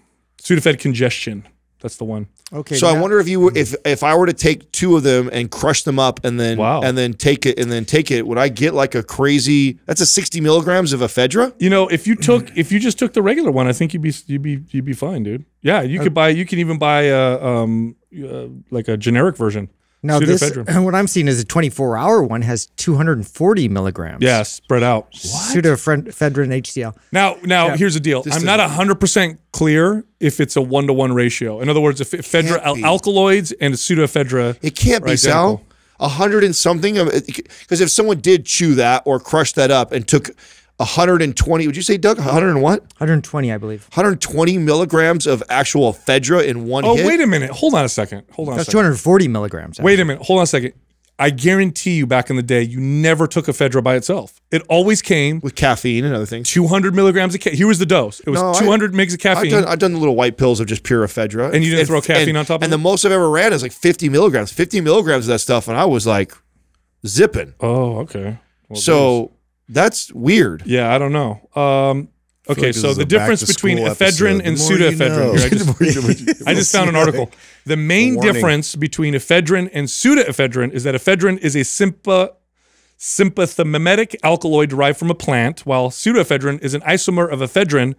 Sudafed congestion. That's the one. Okay. So I wonder if you were, if if I were to take two of them and crush them up and then Wow. and then take it and then take it, would I get like a crazy? That's a sixty milligrams of ephedra. You know, if you took, if you just took the regular one, I think you'd be, you'd be, you'd be fine, dude. Yeah, you could buy, you can even buy a, um, uh, like a generic version. Now this, Pseudoephedrine. <laughs> what I'm seeing is a 24 hour one has 240 milligrams. Yeah, spread out. Pseudoephedrine HCl. Now, now here's the deal. I'm not hundred percent clear if it's a one to one ratio. In other words, if ephedra Can't alkaloids and pseudoephedra, It can't be are Sal. identical. A hundred and something of because if someone did chew that or crush that up and took a hundred and twenty, would you say Doug? hundred and what? 120, I believe. 120 milligrams of actual ephedra in one Oh, hit. wait a minute. Hold on a second. Hold on a That's second. 240 milligrams. Wait a minute. Hold on a second. I guarantee you, back in the day, you never took ephedra by itself. It always came with caffeine and other things. 200 milligrams of. Ca- Here was the dose. It was No, I- 200 mgs of I've caffeine. done, I've done the little white pills of just pure ephedra. And you didn't throw caffeine and- on top of it? And the most I've ever ran is like 50 milligrams. 50 milligrams of that stuff, and I was like zipping. oh, okay. Well, so that's weird. Yeah, I don't know. Um, okay, like so the difference between episode. ephedrine The and pseudoephedrine. Here, I just, <laughs> <laughs> I just found an article. <laughs> The main Warning. difference between ephedrine and pseudoephedrine is that ephedrine is a sympa, sympathemimetic alkaloid derived from a plant, while pseudoephedrine is an isomer of ephedrine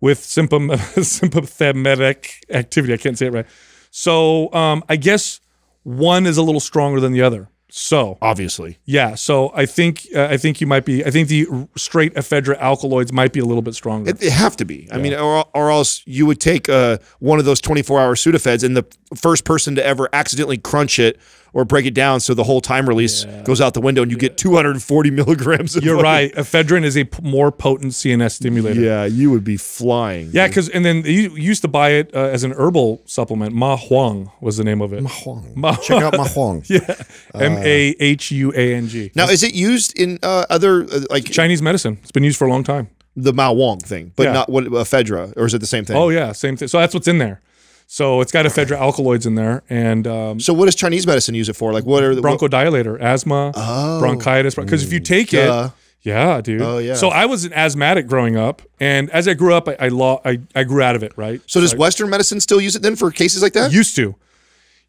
with sympathetic activity. I can't say it right. So um, I guess one is a little stronger than the other. So Obviously. yeah, so I think uh, I think you might be. I think the straight ephedra alkaloids might be a little bit stronger. It, it have to be. I mean, or, or else you would take uh, one of those 24 hour Sudafeds and the first person to ever accidentally crunch it or break it down so the whole time release goes out the window and you get 240 milligrams of You're fucking- right. Ephedrine is a p- more potent CNS stimulator. Yeah, you would be flying. Yeah, because and then you used to buy it uh, as an herbal supplement. Ma Huang was the name of it. Ma Huang. Ma- Check out Ma Huang. <laughs> yeah, M A H U A N G. Now, is it used in uh, other, uh, like Chinese medicine. It's been used for a long time. the Ma Huang thing, but Yeah. not what ephedra, or is it the same thing? Oh yeah, same thing. So that's what's in there. So it's got ephedra alkaloids in there and um, So what does Chinese medicine use it for? Like what are the bronchodilator, asthma, bronchitis. Because if you take Oh. Duh. it, yeah, dude. Oh, yeah. So I was an asthmatic growing up, and as I grew up, I I, I, I grew out of it. Right. So does Western medicine still use it then for cases like that? used to.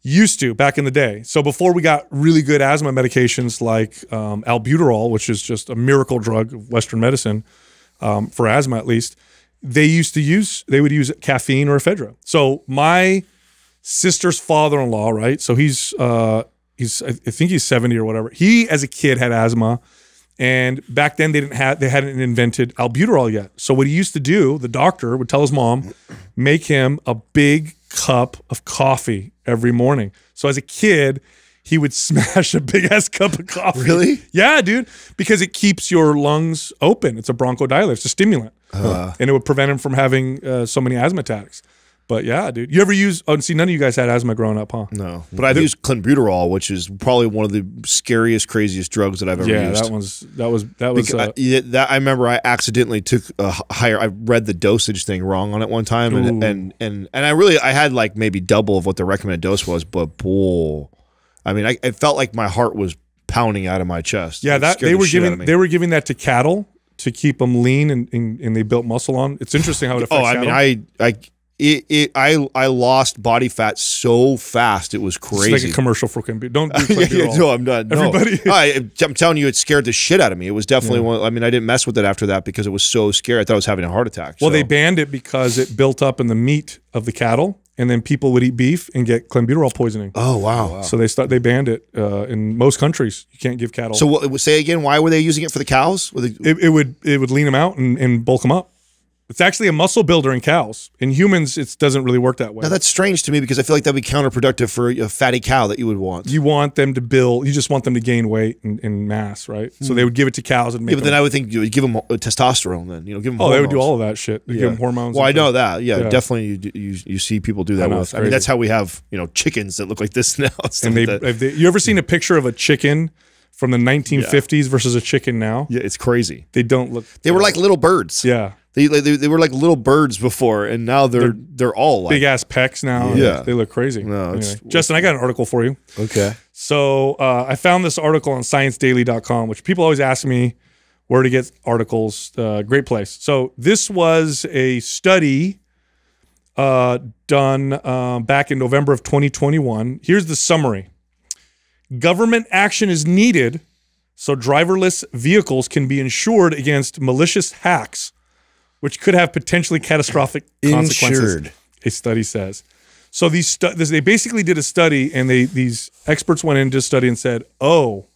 Used to back in the day. So before we got really good asthma medications like um, albuterol, which is just a miracle drug of Western medicine um, for asthma at least, they used to use they would use caffeine or ephedra. So my sister's father-in-law, right? So he's uh, he's I think he's seventy or whatever. He as a kid had asthma, and back then they didn't have they hadn't invented albuterol yet. So what he used to do, the doctor would tell his mom, make him a big cup of coffee every morning. So as a kid, he would <laughs> smash a big ass cup of coffee. Really? Yeah, dude. Because it keeps your lungs open. It's a bronchodilator. It's a stimulant, and it would prevent him from having uh, so many asthma attacks. But yeah, dude. You ever use? Oh, see, none of you guys had asthma growing up, huh? No, but I've used clenbuterol, which is probably one of the scariest, craziest drugs that I've ever Yeah, used. that was that was that was. Uh, I, yeah, that I remember I accidentally took a h- higher. I read the dosage thing wrong on it one time, and and and and I really I had like maybe double of what the recommended dose was, but bull, I mean, I it felt like my heart was pounding out of my chest. yeah, It that they the were shit giving they were giving that to cattle to keep them lean and, and, and they built muscle on. It's interesting how it <laughs> oh, affects. Oh, I mean, cattle. I I it, it I I lost body fat so fast it was It's crazy. like a commercial for Clenbuterol. Don't do <laughs> yeah, yeah, no, I'm not. No. Everybody- <laughs> I, I'm telling you, it scared the shit out of me. It was definitely one. I mean, I didn't mess with it after that because it was so scary. I thought I was having a heart attack. Well, so. they banned it because it built up in the meat of the cattle, and then people would eat beef and get clenbuterol poisoning. Oh wow. So they start they banned it uh, in most countries. You can't give cattle. So what, say again, why were they using it for the cows? Were they, it, it would it would lean them out and, and bulk them up. It's actually a muscle builder in cows. In humans, it doesn't really work that way. now that's strange to me because I feel like that'd be counterproductive for a fatty cow that you would want. you want them to build. You just want them to gain weight and, and mass, right? So they would give it to cows and make. Hmm. yeah, but then I would think you would give them testosterone. Then you know, give them. oh, they would do all of that shit. They Yeah. give them hormones. Well, I know that. Yeah, Yeah. definitely. You, do- you you see people do that know, with. I mean, that's how we have you know chickens that look like this <laughs> now. And they, like they, you ever seen a picture of a chicken from the 1950s versus a chicken now? yeah, it's crazy. They don't look. They were like little birds. yeah, They, they, they were like little birds before, and now they're they're, all like big ass pecs now. Yeah. they look crazy. No, it's- Anyway, Justin, I got an article for you. Okay. So uh, I found this article on ScienceDaily.com, which people always ask me where to get articles. Uh, great place. So this was a study uh, done um, back in November of 2021. Here's the summary: Government action is needed so driverless vehicles can be insured against malicious hacks, which could have potentially catastrophic consequences Insured. a study says. So these stu- this, they basically did a study, and they these experts went into a study and said, "Oh,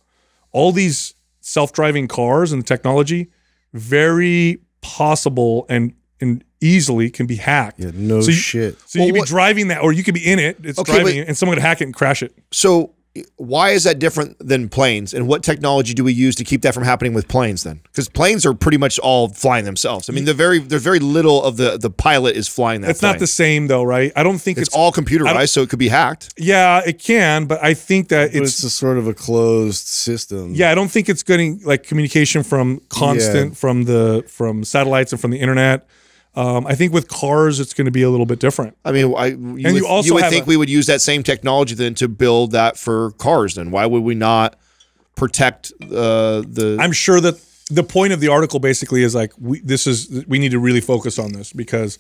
all these self-driving cars and technology, very possible and and easily can be hacked. Yeah, no So you- shit. So Well, you could be driving that, or you could be in it. It's Okay, driving but- and someone could hack it and crash it. So why is that different than planes? And what technology do we use to keep that from happening with planes then? Because planes are pretty much all flying themselves. I mean, they're very there's very little of the the pilot is flying that. It's not the same though, right? I don't think It's, it's, all computerized, so it could be hacked. Yeah, it can, but I think that it's it's a sort of a closed system. Yeah, I don't think it's getting like communication from constant Yeah. from the from satellites and from the internet. Um, I think with cars, it's going to be a little bit different. I mean, I, you, would, you also you would think a- we would use that same technology then to build that for cars. Then why would we not protect uh, the? I'm sure that the point of the article basically is like we this is we need to really focus on this because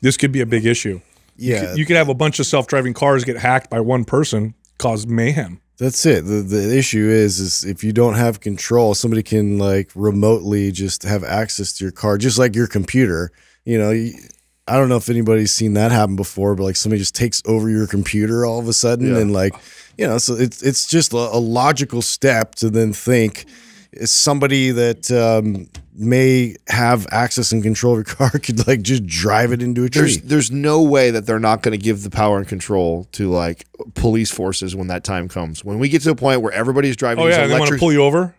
this could be a big issue. Yeah. You could have a bunch of self-driving cars get hacked by one person, cause mayhem. That's it. The the issue is is if you don't have control, somebody can like remotely just have access to your car, just like your computer. You know, I don't know if anybody's seen that happen before, but like somebody just takes over your computer all of a sudden, and like you know, so it's it's just a, a logical step to then think is somebody that um, may have access and control of your <laughs> car could like just drive it into a tree. there's there's no way that they're not going to give the power and control to like police forces when that time comes. When we get to a point where everybody's driving Oh yeah, and they want to pull you over.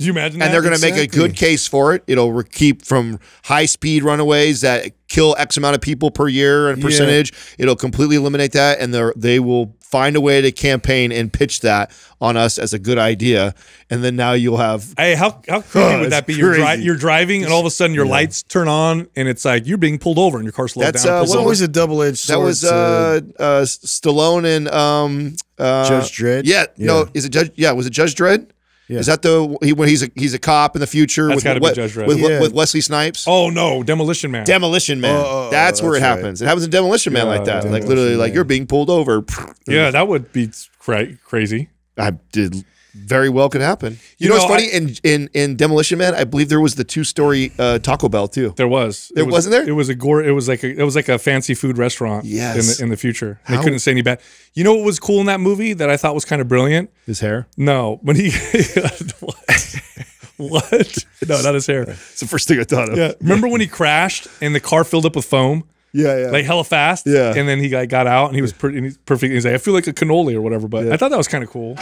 Did you imagine that? and they're going to make a good case for it. It'll re- keep from high speed runaways that kill X amount of people per year and Yeah. percentage. It'll completely eliminate that, and they they will find a way to campaign and pitch that on us as a good idea. And then now you'll have Hey, how how <sighs> creepy would that be? You're, dri- you're driving, and all of a sudden your lights turn on, and it's like you're being pulled over, and your car slows That's, down. uh, what over. always a double edged that was to- uh, uh, Stallone and um, uh, Judge Dredd? Yeah, no, is it Judge? Yeah, was it Judge Dredd? Is that the he, when he's a he's a cop in the future That's with, gotta be with, Judge Dredd. with, Yeah. with Wesley Snipes? Oh no, Demolition Man. Demolition Man. Oh, oh, oh that's where it right. happens. It happens in Demolition Man Yeah, like that. Like Demolition literally, like you're being pulled over. yeah, that would be cra- crazy. I did very well could happen. You, You know, know, what's funny? in in in Demolition Man, I believe there was the two story uh, Taco Bell too. There was. There was, wasn't there? It was a gore. It was like a. It was like a fancy food restaurant. Yes. In the in the future, How- they couldn't say any bad. You know what was cool in that movie that I thought was kind of brilliant? His hair. No, when he. what? <laughs> what? No, not his hair. It's the first thing I thought of. Yeah. Remember when he crashed and the car filled up with foam? yeah, yeah. like hella fast. Yeah. And then he like, got out and he was pretty perfect. He's like, I feel like a cannoli or whatever. But I thought that was kind of cool.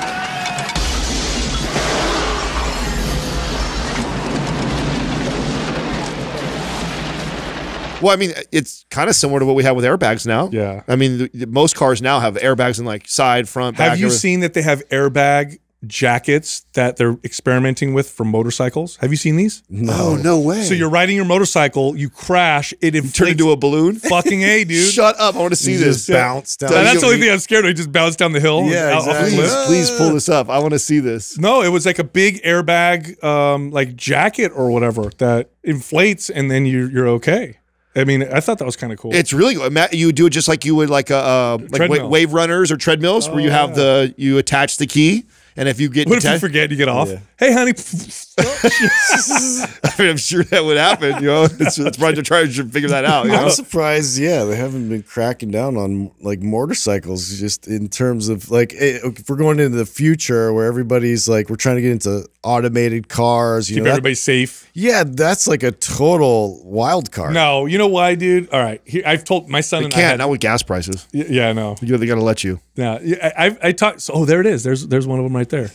Well, I mean, it's kind of similar to what we have with airbags now. Yeah. I mean, the, the- most cars now have airbags in like side, front, back. Have you everything. seen that they have airbag jackets that they're experimenting with for motorcycles? Have you seen these? Oh no way! So you're riding your motorcycle, you crash, it inflates. turn into a balloon. fucking a <laughs> dude. Shut up! I want to see You this. just bounce down. Now, that's the only thing I'm scared of. He just bounced down the hill. Yeah, out- off the exactly. cliff. Please, please pull this up. I want to see this. No, it was like a big airbag, um, like jacket or whatever that inflates, and then you're you're okay. I mean, I thought that was kind of cool. It's really. Matt, you would do it just like you would like a uh, like wa- wave runners or treadmills, where you have the you attach the key, and if you get what if you forget? You get off. Yeah. Hey, honey. <laughs> I mean, I'm sure that would happen. You know, it's, it's probably to try to figure that out. You know? I'm surprised. Yeah, they haven't been cracking down on like motorcycles. Just in terms of like, eh, if we're going into the future where everybody's like, we're trying to get into automated cars. You Keep know, that- everybody safe. yeah, that's like a total wild card. No, you know why, dude? All right, here, I've told my son They and can't had, not with gas prices. Y- yeah, no, You they got to let you. yeah. yeah, I, I, I talked. So, oh, there it is. There's, there's one of them right there.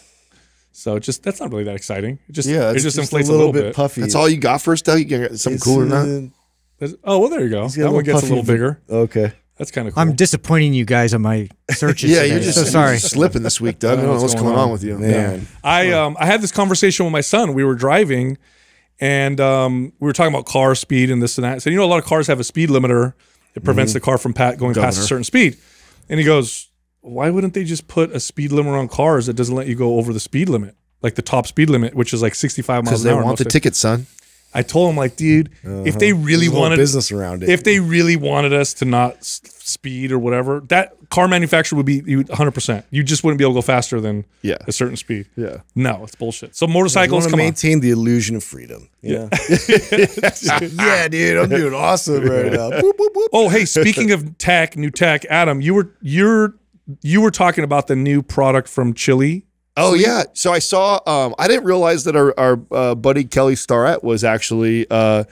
So just that's not really that exciting. It just, Yeah, it just, just, inflates a little, bit, puffy. That's all you got for us, Doug. You got something It's, cooler than uh, There's- oh well, there you go. That one little gets a little puffy- bigger. Okay. That's kind of cool. I'm disappointing you guys on my searches. Yeah, today. you're just so sorry. you're just slipping this week, Doug. I don't know what's going on with you. Man. I um I had this conversation with my son. We were driving, and um we were talking about car speed and this and that. So you know, a lot of cars have a speed limiter. It prevents Mm-hmm. the car from pat going past a certain speed. And he goes, "Why wouldn't they just put a speed limiter on cars that doesn't let you go over the speed limit, like the top speed limit, which is like 65 miles an hour? Because they want the ticket, son. I told him like, dude, if uh-huh. they really wanted business around it. if they really wanted us to not speed or whatever, that car manufacturer would be 100%. You just wouldn't be able to go faster than Yeah. a certain speed. Yeah. No, it's bullshit. So motorcycles, come on. maintain the illusion of freedom. Yeah. <laughs> yeah, dude, I'm doing awesome right now. Boop, boop, boop. Oh, hey, speaking of tech, new tech, Adam, you were you're you were talking about the new product from Chili. Oh yeah. So I saw. Um, I didn't realize that our our uh, buddy Kelly Starrett was actually uh,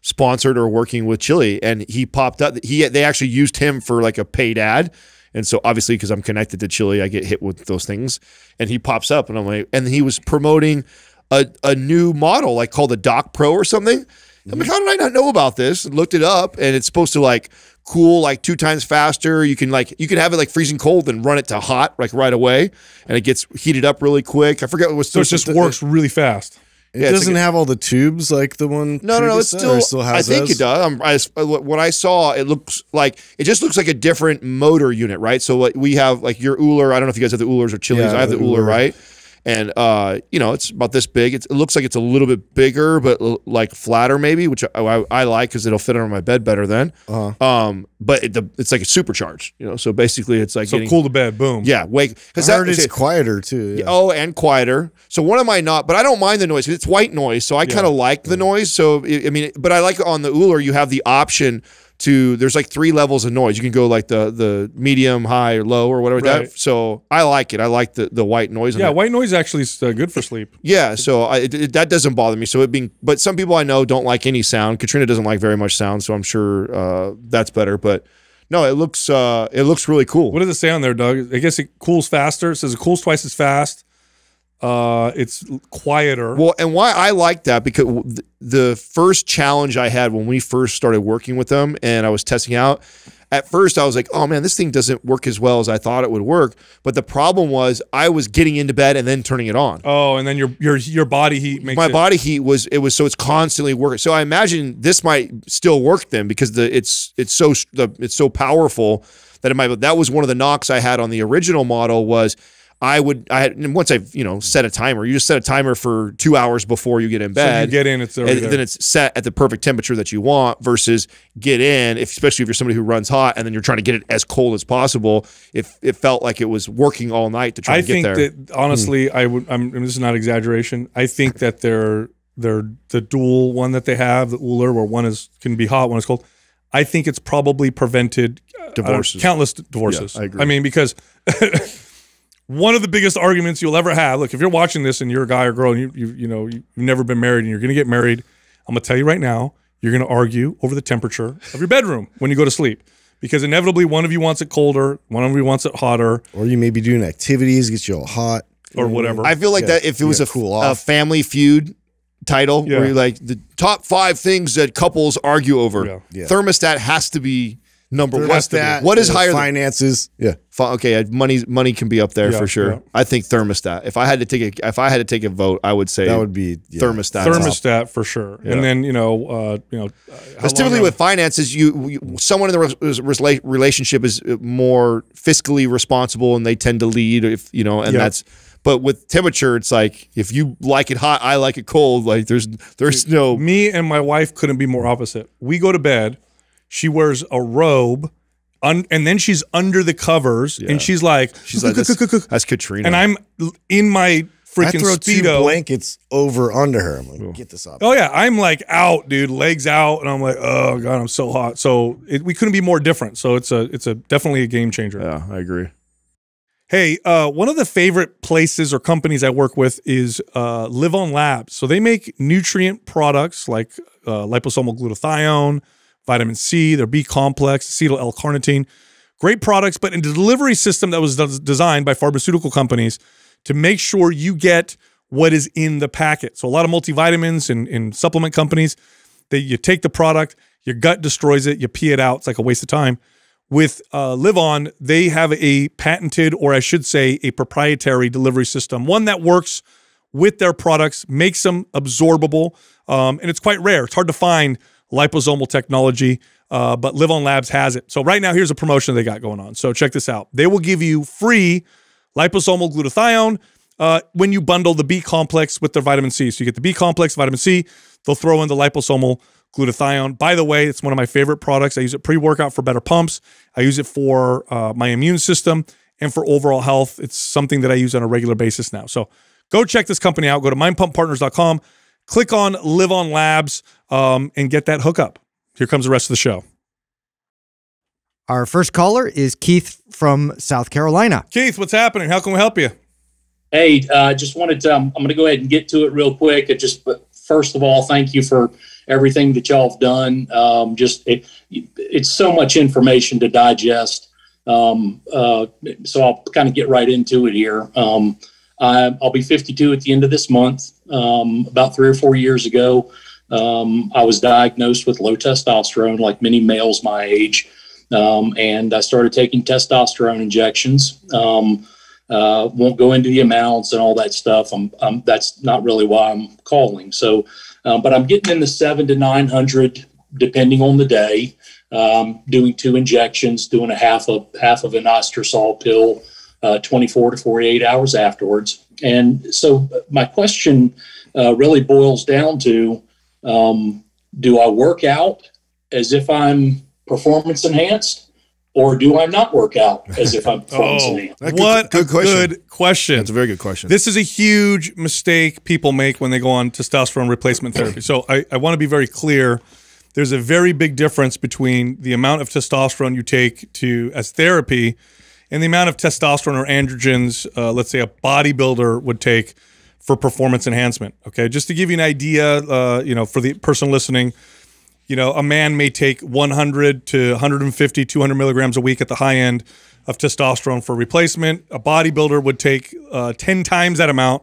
sponsored or working with Chili, and he popped up. He they actually used him for like a paid ad, and so obviously because I'm connected to Chili, I get hit with those things. And he pops up, and I'm like, and he was promoting a a new model like called the Dock Pro or something. I'm like, how did I not know about this? And looked it up, and it's supposed to like cool like two times faster. You can like you can have it like freezing cold and run it to hot like right away, and it gets heated up really quick. I forget what was So it just works really fast. It Yeah, doesn't like have all the tubes like the one. No, no, no. It's previous- still. or still I think those? it does. I'm, I, uh, what I saw, it looks like it just looks like a different motor unit, right? So what we have like your Ooler. I don't know if you guys have the Oolers or Chili's. Yeah, I have the, the Ooler, Ooler. right? And uh, you know, it's about this big. It's, it looks like it's a little bit bigger, but l- like flatter maybe, which I, I, I like because it'll fit under my bed better then. Uh-huh. Um, but it, the, it's like a supercharged, you know. So basically, it's like So getting, cool to bed, boom. Yeah, wake I because heard it's quieter too. Yeah. Oh, and quieter. So one of my not, but I don't mind the noise. it's white noise. So I kind of like the noise. So I I mean, but I like on the Ooler you have the option to. There's like three levels of noise. You can go like the the medium, high, or low, or whatever. Right. That, so I like it. I like the the white noise. Yeah, white noise actually is uh, good for sleep. Yeah, so I, it, it- that doesn't bother me. So it being, but some people I know don't like any sound. Katrina doesn't like very much sound, so I'm sure uh, that's better. But no, it looks uh, it looks really cool. What does it say on there, Doug? I guess it cools faster. It says it cools twice as fast. Uh, it's quieter. Well, and why I like that because th- the first challenge I had when we first started working with them and I was testing out, at first I was like, oh man, this thing doesn't work as well as I thought it would work. But the problem was I was getting into bed and then turning it on. oh, and then your your your body heat makes My it, body heat was it was so it's constantly working. So I imagine this might still work then because the it's it's so the it's so powerful that it might. That was one of the knocks I had on the original model was I would I had once I've you know set a timer. You just set a timer for two hours before you get in bed. So get in, it's already then it's set at the perfect temperature that you want. Versus get in, if, especially if you're somebody who runs hot and then you're trying to get it as cold as possible. If it felt like it was working all night to try I to get there. I think that honestly, I would. I'm, and this is not exaggeration. I think that they're they're the dual one that they have, the Ooler, where one is can be hot, one is cold. I think it's probably prevented uh, Divorces. countless divorces. Yeah, I agree. I mean, because <laughs> one of the biggest arguments you'll ever have. Look, if you're watching this and you're a guy or girl and you you, you know you've never been married and you're going to get married, I'm going to tell you right now, you're going to argue over the temperature of your bedroom when you go to sleep. Because inevitably, one of you wants it colder, one of you wants it hotter, Or you may be doing activities, get you all hot. or whatever. I feel like Yeah, that if it you was a, gotta cool a family feud title Yeah. where you're like the top five things that couples argue over, Yeah. Yeah. thermostat has to be number one. Thermostat, What is uh, higher than finances? Yeah. Fi- Okay, money money can be up there Yeah, for sure. yeah. I think thermostat. If I had to take a if I had to take a vote, I would say That would be yeah. thermostat. thermostat for sure. And then you know, uh, you know, uh, Because typically long with finances, you, you someone in the re- re- relationship is more fiscally responsible and they tend to lead. If you know, and Yeah. that's. But with temperature, it's like if you like it hot, I like it cold. Like there's there's no me and my wife couldn't be more opposite. We go to bed, she wears a robe, un- and then she's under the covers, and she's like, She's like that's, that's Katrina. and I'm in my I freaking throw two speedo. blankets over under her. I'm like, get this up. Oh yeah, I'm like out, dude, legs out, and I'm like, oh god, I'm so hot. So it, we couldn't be more different. So it's a it's a definitely a game changer. yeah, I agree. Hey, uh, one of the favorite places or companies I work with is uh, LivOn Labs. So they make nutrient products like uh, liposomal glutathione, vitamin C, their B complex, acetyl L-carnitine. Great products, but in a delivery system that was designed by pharmaceutical companies to make sure you get what is in the packet. So a lot of multivitamins and, and supplement companies, that you take the product, your gut destroys it, you pee it out. It's like a waste of time with uh, LivOn, they have a patented, or I should say, a proprietary delivery system, one that works with their products, makes them absorbable, um, and it's quite rare. It's hard to find liposomal technology, uh, but LivOn Labs has it. So right now, here's a promotion they got going on. So check this out. They will give you free liposomal glutathione uh, when you bundle the B complex with their vitamin C. So you get the B complex, vitamin C. They'll throw in the liposomal glutathione. By the way, it's one of my favorite products. I use it pre-workout for better pumps. I use it for uh, my immune system and for overall health. It's something that I use on a regular basis now. So go check this company out. Go to mindpumppartners.com, click on LivOn Labs, um, and get that hookup. Here comes the rest of the show. Our first caller is Keith from South Carolina. Keith, what's happening? How can we help you? Hey, uh, just wanted to. Um, I'm going to go ahead and get to it real quick. It just, but first of all, thank you for everything that y'all have done. Um, just it, it's so much information to digest. Um, uh, so I'll kind of get right into it here. Um, I, I'll be 52 at the end of this month. Um, about three or four years ago, um, I was diagnosed with low testosterone, like many males my age, um, and I started taking testosterone injections. Um, uh, won't go into the amounts and all that stuff. I'm, I'm that's not really why I'm calling. So, um, but I'm getting in the seven to nine hundred, depending on the day. Um, doing two injections, doing a half of half of anastrozole pill, uh, 24 to 48 hours afterwards. And so, my question uh, really boils down to: um, Do I work out as if I'm performance enhanced? Or do I not work out as if I'm <laughs> performance Oh, enhanced? Good- what good a question. good question. That's a very good question. This is a huge mistake people make when they go on testosterone replacement therapy. So I, I want to be very clear. There's a very big difference between the amount of testosterone you take to as therapy and the amount of testosterone or androgens, uh, let's say a bodybuilder would take for performance enhancement. Okay, just to give you an idea, uh, you know, for the person listening, you know, a man may take 100 to 150, 200 milligrams a week at the high end of testosterone for replacement. A bodybuilder would take uh, 10 times that amount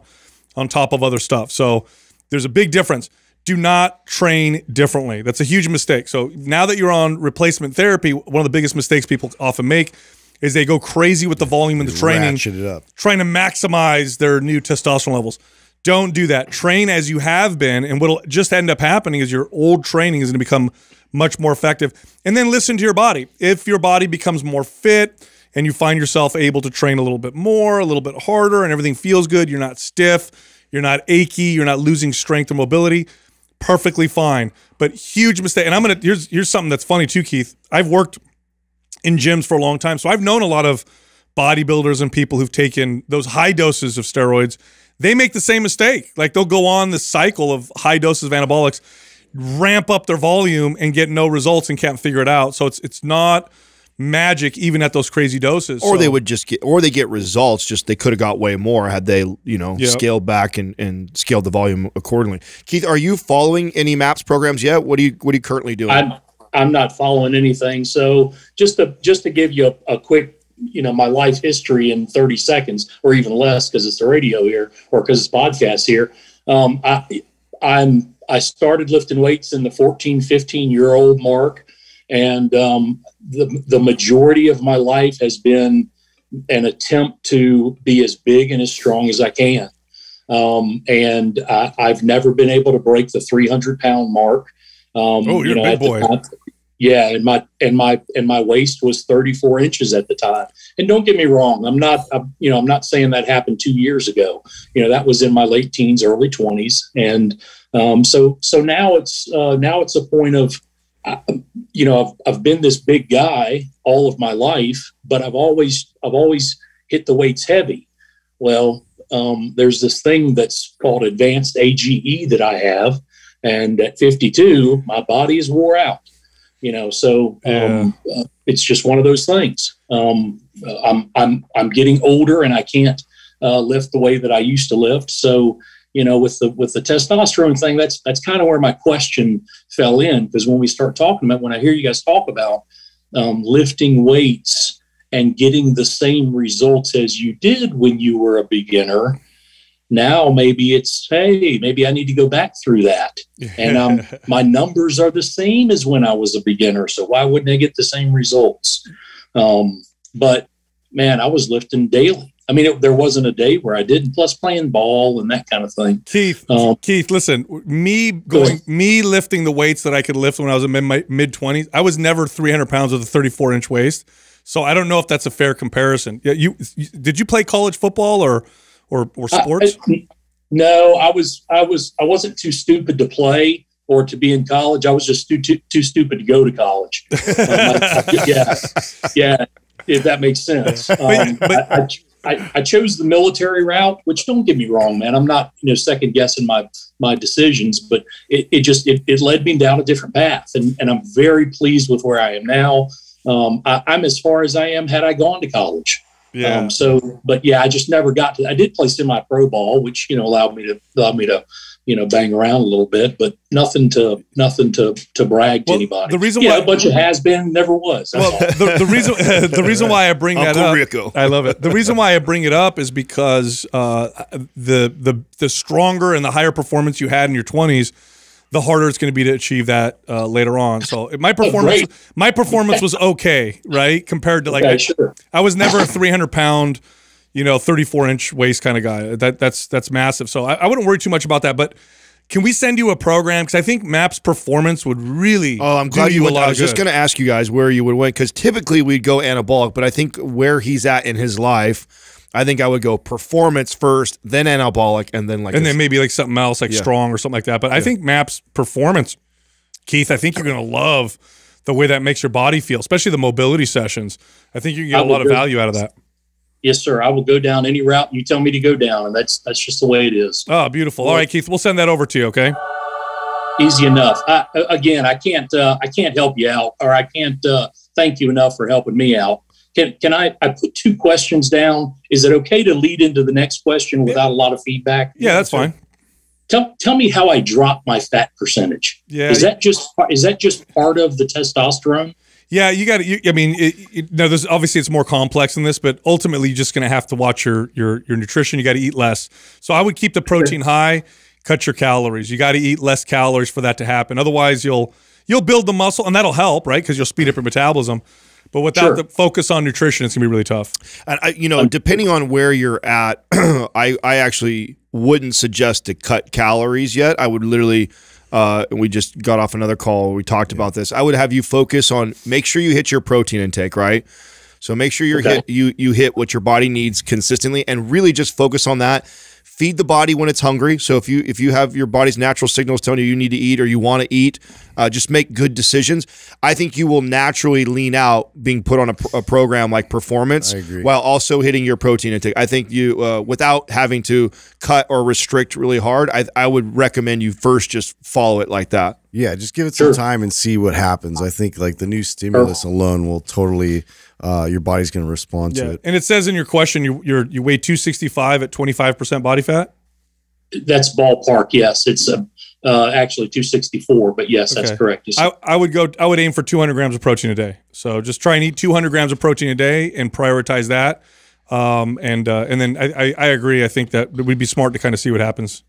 on top of other stuff. So there's a big difference. Do not train differently. That's a huge mistake. So now that you're on replacement therapy, one of the biggest mistakes people often make is they go crazy with the volume and the training trying to maximize their new testosterone levels. Don't do that. Train as you have been, and what'll just end up happening is your old training is going to become much more effective. And then listen to your body. If your body becomes more fit and you find yourself able to train a little bit more, a little bit harder, and everything feels good. You're not stiff, you're not achy, you're not losing strength or mobility. Perfectly fine. But huge mistake. And I'm gonna here's here's something that's funny too, Keith. I've worked in gyms for a long time, so I've known a lot of bodybuilders and people who've taken those high doses of steroids. They make the same mistake. Like they'll go on this cycle of high doses of anabolics, ramp up their volume, and get no results and can't figure it out. So it's it's not magic even at those crazy doses. Or So- they would just get, or they get results. Just they could have got way more had they, you know, Yep. scaled back and, and scaled the volume accordingly. Keith, are you following any MAPS programs yet? What are you What are you currently doing? I'm I'm not following anything. So just to just to give you a, a quick, you know, my life history in 30 seconds or even less because it's the radio here or because it's podcast here. Um, I I'm I started lifting weights in the 14, 15 year old mark, and um, the the majority of my life has been an attempt to be as big and as strong as I can. Um, and I, I've never been able to break the 300 pound mark. Um, Oh, you're a big boy. time- yeah, and my and my and my waist was 34 inches at the time. And don't get me wrong, I'm not, I'm, you know, I'm not saying that happened two years ago. You know, that was in my late teens, early 20s, and um, so so now it's uh, now it's a point of, uh, you know, I've, I've been this big guy all of my life, but I've always I've always hit the weights heavy. Well, um, there's this thing that's called advanced AGE that I have, and at 52, my body is wore out. You know, so um, uh, it's just one of those things. Um, uh, I'm I'm I'm getting older, and I can't uh, lift the way that I used to lift. So you know, with the with the testosterone thing, that's that's kind of where my question fell in because when we start talking about when I hear you guys talk about um, lifting weights and getting the same results as you did when you were a beginner. Now maybe it's hey, maybe I need to go back through that, and um, <laughs> my numbers are the same as when I was a beginner. So why wouldn't I get the same results? Um, but man, I was lifting daily. I mean, it, there wasn't a day where I didn't. Plus, playing ball and that kind of thing. Keith, Um, Keith, listen, me going, ahead. me lifting the weights that I could lift when I was in my mid twenties. I was never 300 pounds with a 34 inch waist, so I don't know if that's a fair comparison. Yeah, you did you play college football or or or sports? I- no, I was I was I wasn't too stupid to play or to be in college. I was just too too, too stupid to go to college. Um, <laughs> I- yeah, yeah, if that makes sense. Um, but- I, I, I, I chose the military route, which don't get me wrong, man. I'm not you know second guessing my my decisions, but it, it just it, it led me down a different path, and and I'm very pleased with where I am now. Um, I, I'm as far as I am had I gone to college. Yeah, Um, so, but yeah, I just never got to. I did play semi-pro ball, which you know allowed me to allowed me to you know bang around a little bit, but nothing to nothing to to brag to anybody. the reason yeah, why- a bunch of has been never was. Well, the, the reason <laughs> the reason why I bring that Uncle up, Rico. I love it. The reason why I bring it up is because uh, the the the stronger and the higher performance you had in your twenties, the harder it's going to be to achieve that uh, later on. So my <laughs> performance, great. my performance was okay, right, compared to like okay, I, sure. I was never a 300 pound, you know, 34 inch waist kind of guy. That that's that's massive. So I, I wouldn't worry too much about that. But can we send you a program? Because I think Maps Performance would really. Oh, I'm do glad you a went. lot I of was just going to ask you guys where you would win because typically we'd go anabolic, but I think where he's at in his life, I think I would go performance first, then anabolic, and then like and a- then maybe like something else like Yeah. strong or something like that. But I think Maps Performance, Keith, I think you're going to love the way that makes your body feel, especially the mobility sessions. I think you can get I a lot of value out of that. Yes, sir. I will go down any route you tell me to go down, and that's that's just the way it is. Oh, beautiful. All right, Keith, we'll send that over to you. Okay. Easy enough. I, again, I can't uh, I can't help you out, or I can't uh, thank you enough for helping me out. Can can I? I put two questions down. Is it okay to lead into the next question without a lot of feedback? Yeah, that's fine. Tell tell me how I drop my fat percentage. Yeah. Is that just is that just part of the testosterone? Yeah, you got to. I mean, it, it, no. There's obviously it's more complex than this, but ultimately you're just going to have to watch your your your nutrition. You got to eat less. So I would keep the protein high, cut your calories. You got to eat less calories for that to happen. Otherwise, you'll you'll build the muscle, and that'll help, right? Because you'll speed up your metabolism. But without Sure. the focus on nutrition, it's gonna be really tough. And I, you know, depending on where you're at, <clears throat> I I actually wouldn't suggest to cut calories yet. I would literally. Uh, we just got off another call. We talked about this. I would have you focus on make sure you hit your protein intake right. So make sure you're Okay. hit you you hit what your body needs consistently, and really just focus on that. Feed the body when it's hungry. So if you if you have your body's natural signals telling you you need to eat or you want to eat, uh, just make good decisions. I think you will naturally lean out being put on a, pr- a program like performance, while also hitting your protein intake. I think you uh, without having to cut or restrict really hard. I I would recommend you first just follow it like that. Yeah, just give it some Sure. time and see what happens. I think like the new stimulus alone will totally, uh, your body's going to respond to it. And it says in your question you you're, you weigh 265 at 25% body fat. That's ballpark. Yes, it's uh, uh, actually 264, but yes, that's correct. I, I would go I would aim for 200 grams of protein a day. So just try and eat 200 grams of protein a day and prioritize that. Um, and uh, and then I, I, I agree. I think that we'd be smart to kind of see what happens.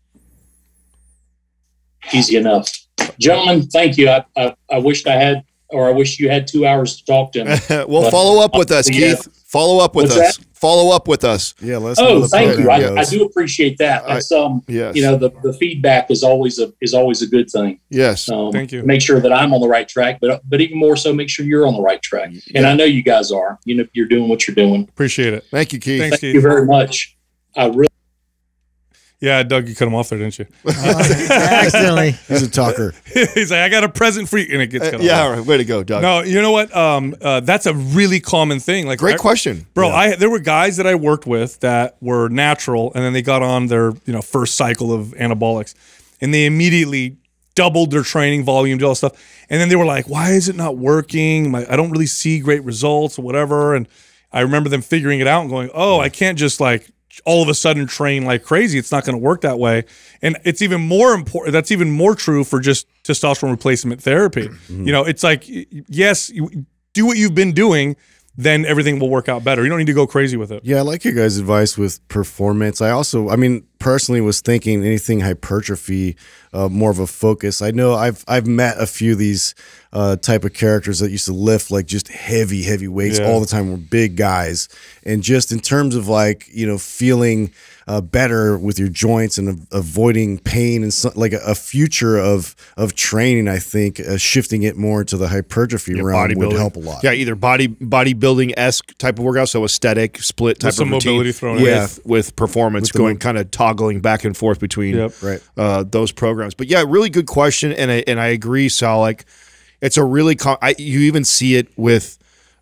easy enough. Gentlemen, thank you. I, I, I wished I had, or I wish you had two hours to talk to me. <laughs> well, But- follow up with us, Yeah. Keith. Follow up with What's us. Follow up with us. Yeah, let's Oh, thank you. I, I do appreciate that. That's um, Yes. you know, the, the feedback is always a is always a good thing. Yes. Um, Thank you. Make sure that I'm on the right track, but but even more so, make sure you're on the right track. And I know you guys are. You know, you're doing what you're doing. Appreciate it. Thank you, Keith. Thanks, Thank you very much. I really. Yeah, Doug, you cut him off there, didn't you? <laughs> accidentally. He's a talker. <laughs> He's like, I got a present for you, and it gets cut off. Uh, yeah, all right. way to go, Doug. No, you know what? Um, uh, that's a really common thing. Like, Great I- question. bro. I there were guys that I worked with that were natural, and then they got on their you know first cycle of anabolics, and they immediately doubled their training volume, did all this stuff, and then they were like, "Why is it not working? My, I don't really see great results, or whatever." And I remember them figuring it out and going, "Oh, I can't just like." All of a sudden train like crazy it's not going to work that way. And it's even more important that's even more true for just testosterone replacement therapy. Mm-hmm. You know it's like yes you do what you've been doing then everything will work out better you don't need to go crazy with it Yeah, I like your guys' advice with performance. I also, I mean, personally was thinking anything hypertrophy, uh, more of a focus. I know I've I've met a few of these uh, type of characters that used to lift like just heavy, heavy weights Yeah. all the time. Were big guys, and just in terms of like you know feeling uh, better with your joints and av- avoiding pain and so, like a, a future of of training. I think uh, shifting it more to the hypertrophy realm would help a lot. Yeah, either body bodybuilding esque type of workout, so aesthetic split type With some of routine mobility thrown in. with with performance With going mo- kind of toggling back and forth between Yep. Right. uh, those programs. But yeah, really good question, and I, and I agree, Sal. Like, it's a really com- I, you even see it with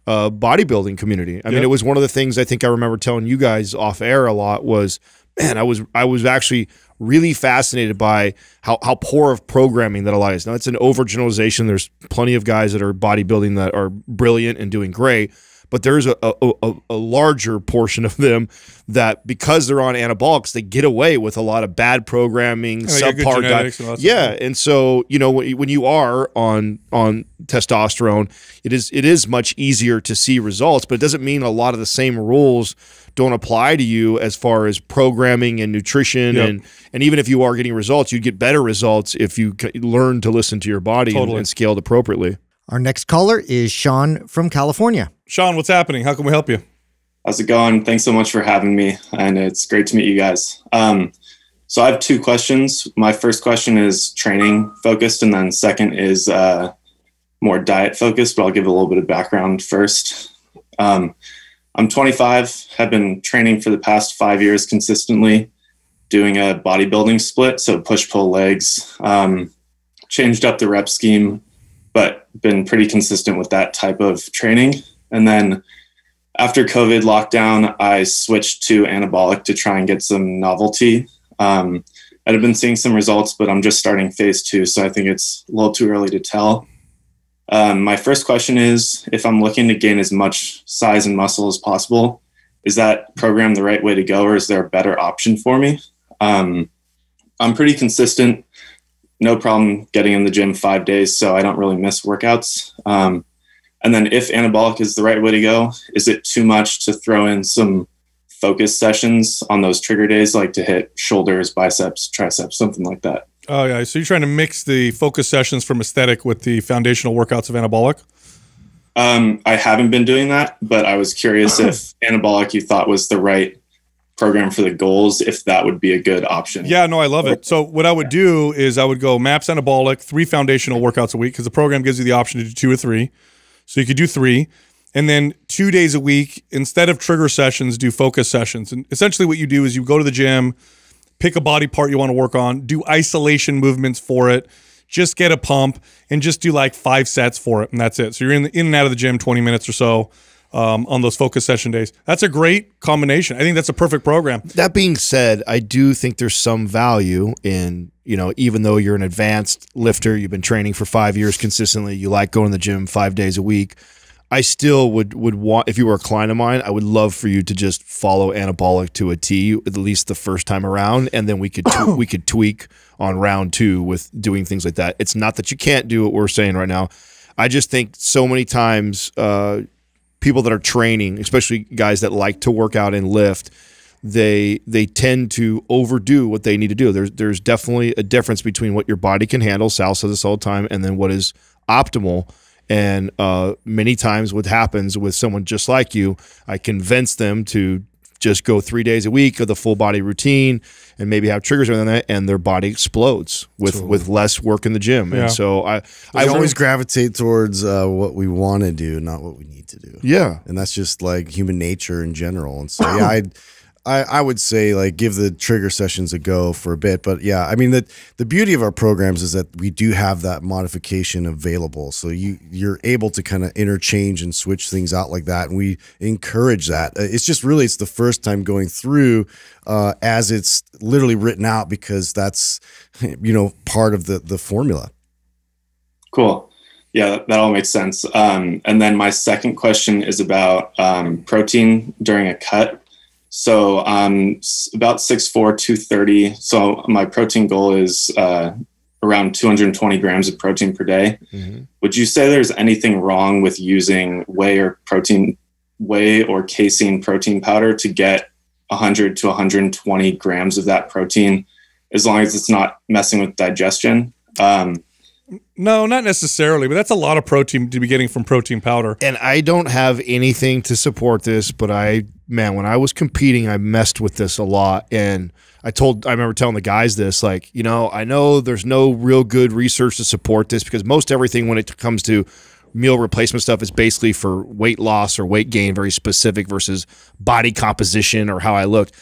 uh, bodybuilding community. I mean, it was one of the things I think I remember telling you guys off air a lot was, man, I was I was actually really fascinated by how how poor of programming that a lot is. Now it's an overgeneralization. There's plenty of guys that are bodybuilding that are brilliant and doing great. But there's a, a, a, larger portion of them that because they're on anabolics, they get away with a lot of bad programming, they subpar diet. and Yeah, stuff. and so you know when you- are on on testosterone, it is it is much easier to see results, but it doesn't mean a lot of the same rules don't apply to you as far as programming and nutrition Yep. and and even if you are getting results, you'd get better results if you learn to listen to your body and, Totally. and scale it appropriately. Our next caller is Sean from California. sean what's happening how can we help you How's it going? Thanks so much for having me, and it's great to meet you guys. Um, so I have two questions. My first question is training focused, and then second is uh, more diet focused. But I'll give a little bit of background first. Um, I'm 25. Have been training for the past five years consistently, doing a bodybuilding split, so push pull legs. Um, changed up the rep scheme, but been pretty consistent with that type of training. And then after COVID lockdown, I switched to anabolic to try and get some novelty. Um, i have been seeing some results, but I'm just starting phase two, so I think it's a little too early to tell. Um, my first question is if I'm looking to gain as much size and muscle as possible, is that program the right way to go, or is there a better option for me? Um, I'm pretty consistent, no problem getting in the gym five days, so I don't really miss workouts. Um, and then if anabolic is the right way to go, is it too much to throw in some focus sessions on those trigger days, like to hit shoulders, biceps, triceps, something like that? oh yeah so you're trying to mix the focus sessions from aesthetic with the foundational workouts of anabolic Um, I haven't been doing that, but I was curious if anabolic you thought was the right program for the goals, if that would be a good option. Yeah, no, I love it. So what I would do is I would go MAPS anabolic, three foundational workouts a week because the program gives you the option to do two or three. So you could do three, And then two days a week, instead of trigger sessions, do focus sessions. And essentially, what you do is you go to the gym, pick a body part you want to work on, do isolation movements for it, just get a pump, and just do like five sets for it, and that's it. So you're in the, in and out of the gym 20 minutes or so um, on those focus session days. That's a great combination. I think that's a perfect program. That being said, I do think there's some value in, you know, even though you're an advanced lifter, you've been training for five years consistently, you like going to the gym five days a week. I still would would want if you were a client of mine, I would love for you to just follow anabolic to a T at least the first time around, and then we could <coughs> we could tweak on round two with doing things like that. It's not that you can't do what we're saying right now. I just think so many times uh, people that are training, especially guys that like to work out and lift, they they tend to overdo what they need to do. There's there's definitely a difference between what your body can handle. Sal says this all the time, and then what is optimal. And uh, many times, what happens with someone just like you, I convince them to just go three days a week of the full body routine and maybe have triggers on that, and their body explodes with with less work in the gym. Yeah. And so I I I always gravitate towards uh, what we want to do, not what we need to do. yeah and that's just like human nature in general. And so yeah, <clears throat> I'd, I I would say like give the trigger sessions a go for a bit. But yeah, I mean the the beauty of our programs is that we do have that modification available, so you you're able to kind of interchange and switch things out like that, and we encourage that. Uh, It's just really it's the first time going through uh, as it's literally written out because that's <laughs> you know part of the the formula. Cool. Yeah, that, that all makes sense. Um, and then my second question is about um, protein during a cut. So um, s- about 6'4", 230. So my protein goal is uh, around 220 grams of protein per day. Would you say there's anything wrong with using whey or protein, whey or casein protein powder to get 100 to 120 grams of that protein, as long as it's not messing with digestion? Um, No, not necessarily, but that's a lot of protein to be getting from protein powder. and I don't have anything to support this, but I man, when I was competing, I messed with this a lot, and I told I remember telling the guys this, like you know, I know there's no real good research to support this because most everything when it comes to meal replacement stuff is basically for weight loss or weight gain, very specific versus body composition or how I looked.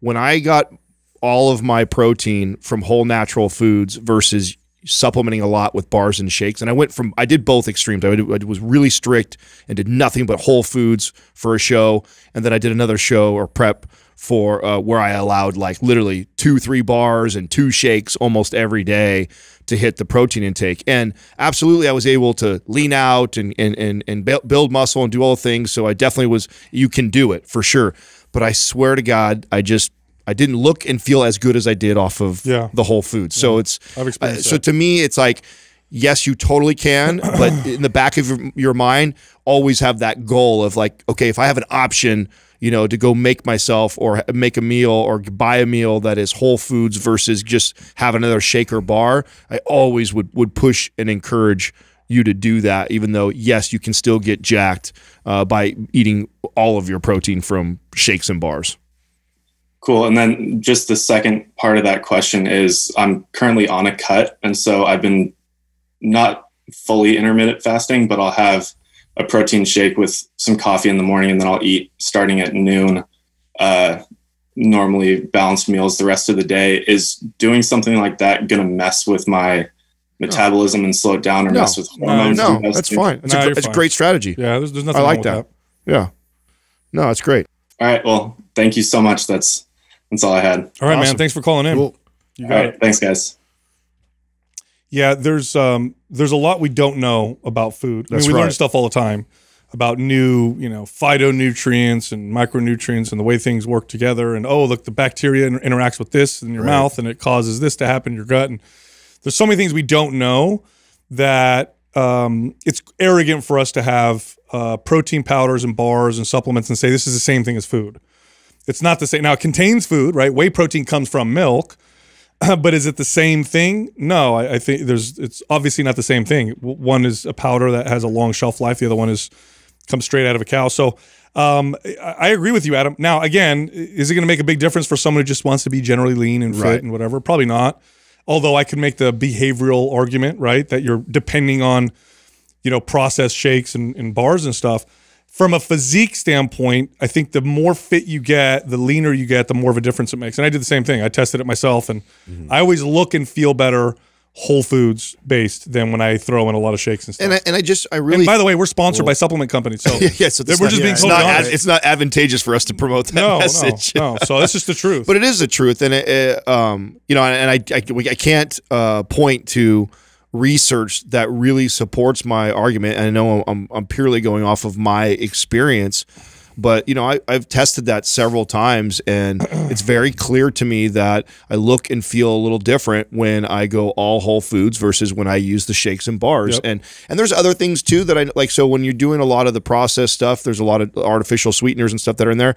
When I got all of my protein from whole natural foods versus supplementing a lot with bars and shakes. And I went from, I did both extremes. I, I was really strict and did nothing but whole foods for a show. And then I did another show or prep for uh, where I allowed like literally two, three bars and two shakes almost every day to hit the protein intake. And absolutely, I was able to lean out and, and, and, and build muscle and do all the things. So I definitely was, you can do it for sure. But I swear to God, I just, I didn't look and feel as good as I did off of Yeah. the whole food. So it's I've experienced uh, so to me, it's like yes, you totally can, <clears throat> but in the back of your, your mind, always have that goal of like, okay, if I have an option, you know, to go make myself or make a meal or buy a meal that is whole foods versus just have another shaker bar, I always would would push and encourage you to do that. Even though yes, you can still get jacked uh, by eating all of your protein from shakes and bars. Cool. And then just the second part of that question is I'm currently on a cut. And so I've been not fully intermittent fasting, but I'll have a protein shake with some coffee in the morning and then I'll eat starting at noon. Uh, normally balanced meals the rest of the day. Is doing something like that going to mess with my metabolism and slow it down or No. mess with hormones? No, You guys that's fine. It's, No, a, you're it's a great strategy. Yeah, there's, there's nothing I wrong like with that. that. Yeah. No, it's great. All right. Well, thank you so much. That's that's all I had. All right, man. Thanks for calling in. Cool. You got right. it. Thanks, guys. Yeah, there's um there's a lot we don't know about food. I mean, we learn stuff all the time about new, you know, phytonutrients and micronutrients and the way things work together. And oh, look, the bacteria inter- interacts with this in your mouth and it causes this to happen in your gut. And there's so many things we don't know that um, it's arrogant for us to have uh, protein powders and bars and supplements and say this is the same thing as food. It's not the same. Now it contains food, right? Whey protein comes from milk, <clears throat> but is it the same thing? No, I, I think there's. It's obviously not the same thing. One is a powder that has a long shelf life. The other one is comes straight out of a cow. So um, I, I agree with you, Adam. Now again, is it going to make a big difference for someone who just wants to be generally lean and fit Right. and whatever? Probably not. Although I could make the behavioral argument, right, that you're depending on, you know, processed shakes and, and bars and stuff. From a physique standpoint, I think the more fit you get, the leaner you get, the more of a difference it makes. And I did the same thing. I tested it myself, and Mm-hmm. I always look and feel better whole foods based than when I throw in a lot of shakes and stuff. And I, and I just I And really by the way, we're sponsored by supplement companies, so <laughs> yeah, so we're not- just being it's totally not, it's not advantageous for us to promote that no, message. no, no. So that's just the <laughs> truth. but it is the truth, and it, it, um, you know, and I I, I can't uh, point to research that really supports my argument. And I know I'm I'm purely going off of my experience, but you know, I, I've tested that several times, and <clears throat> it's very clear to me that I look and feel a little different when I go all whole foods versus when I use the shakes and bars. Yep. And and there's other things too that I like. So when you're doing a lot of the processed stuff, there's a lot of artificial sweeteners and stuff that are in there.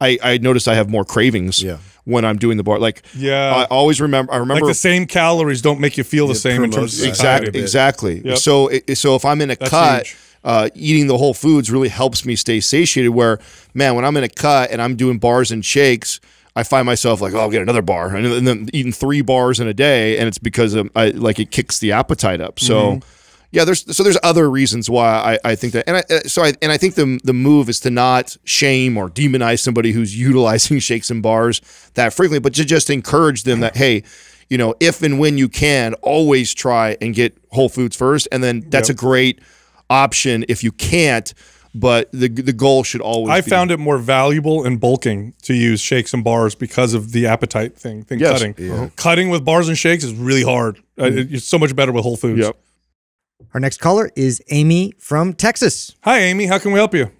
I, I notice I have more cravings Yeah. When I'm doing the bar. Like Yeah. I always remember. I remember like the same calories don't make you feel the same in terms of exactly exactly. Yep. So it, so if I'm in a That's cut. huge. Uh, eating the whole foods really helps me stay satiated. Where, man, when I'm in a cut and I'm doing bars and shakes, I find myself like, oh, I'll get another bar, and, and then eating three bars in a day, and it's because of, I like it kicks the appetite up. So, Mm-hmm. Yeah, there's so there's other reasons why I, I think that, and I, uh, so I and I think the the move is to not shame or demonize somebody who's <laughs> utilizing shakes and bars that frequently, but to just encourage them that hey. You know, if and when you can, always try and get whole foods first, and then that's Yep. a great option if you can't. But the the goal should always. I be, found it more valuable in bulking to use shakes and bars because of the appetite thing. Thing Yes. cutting, cutting with bars and shakes is really hard. Uh, it- it's so much better with whole foods. Yep. Our next caller is Amy from Texas. Hi, Amy. How can we help you?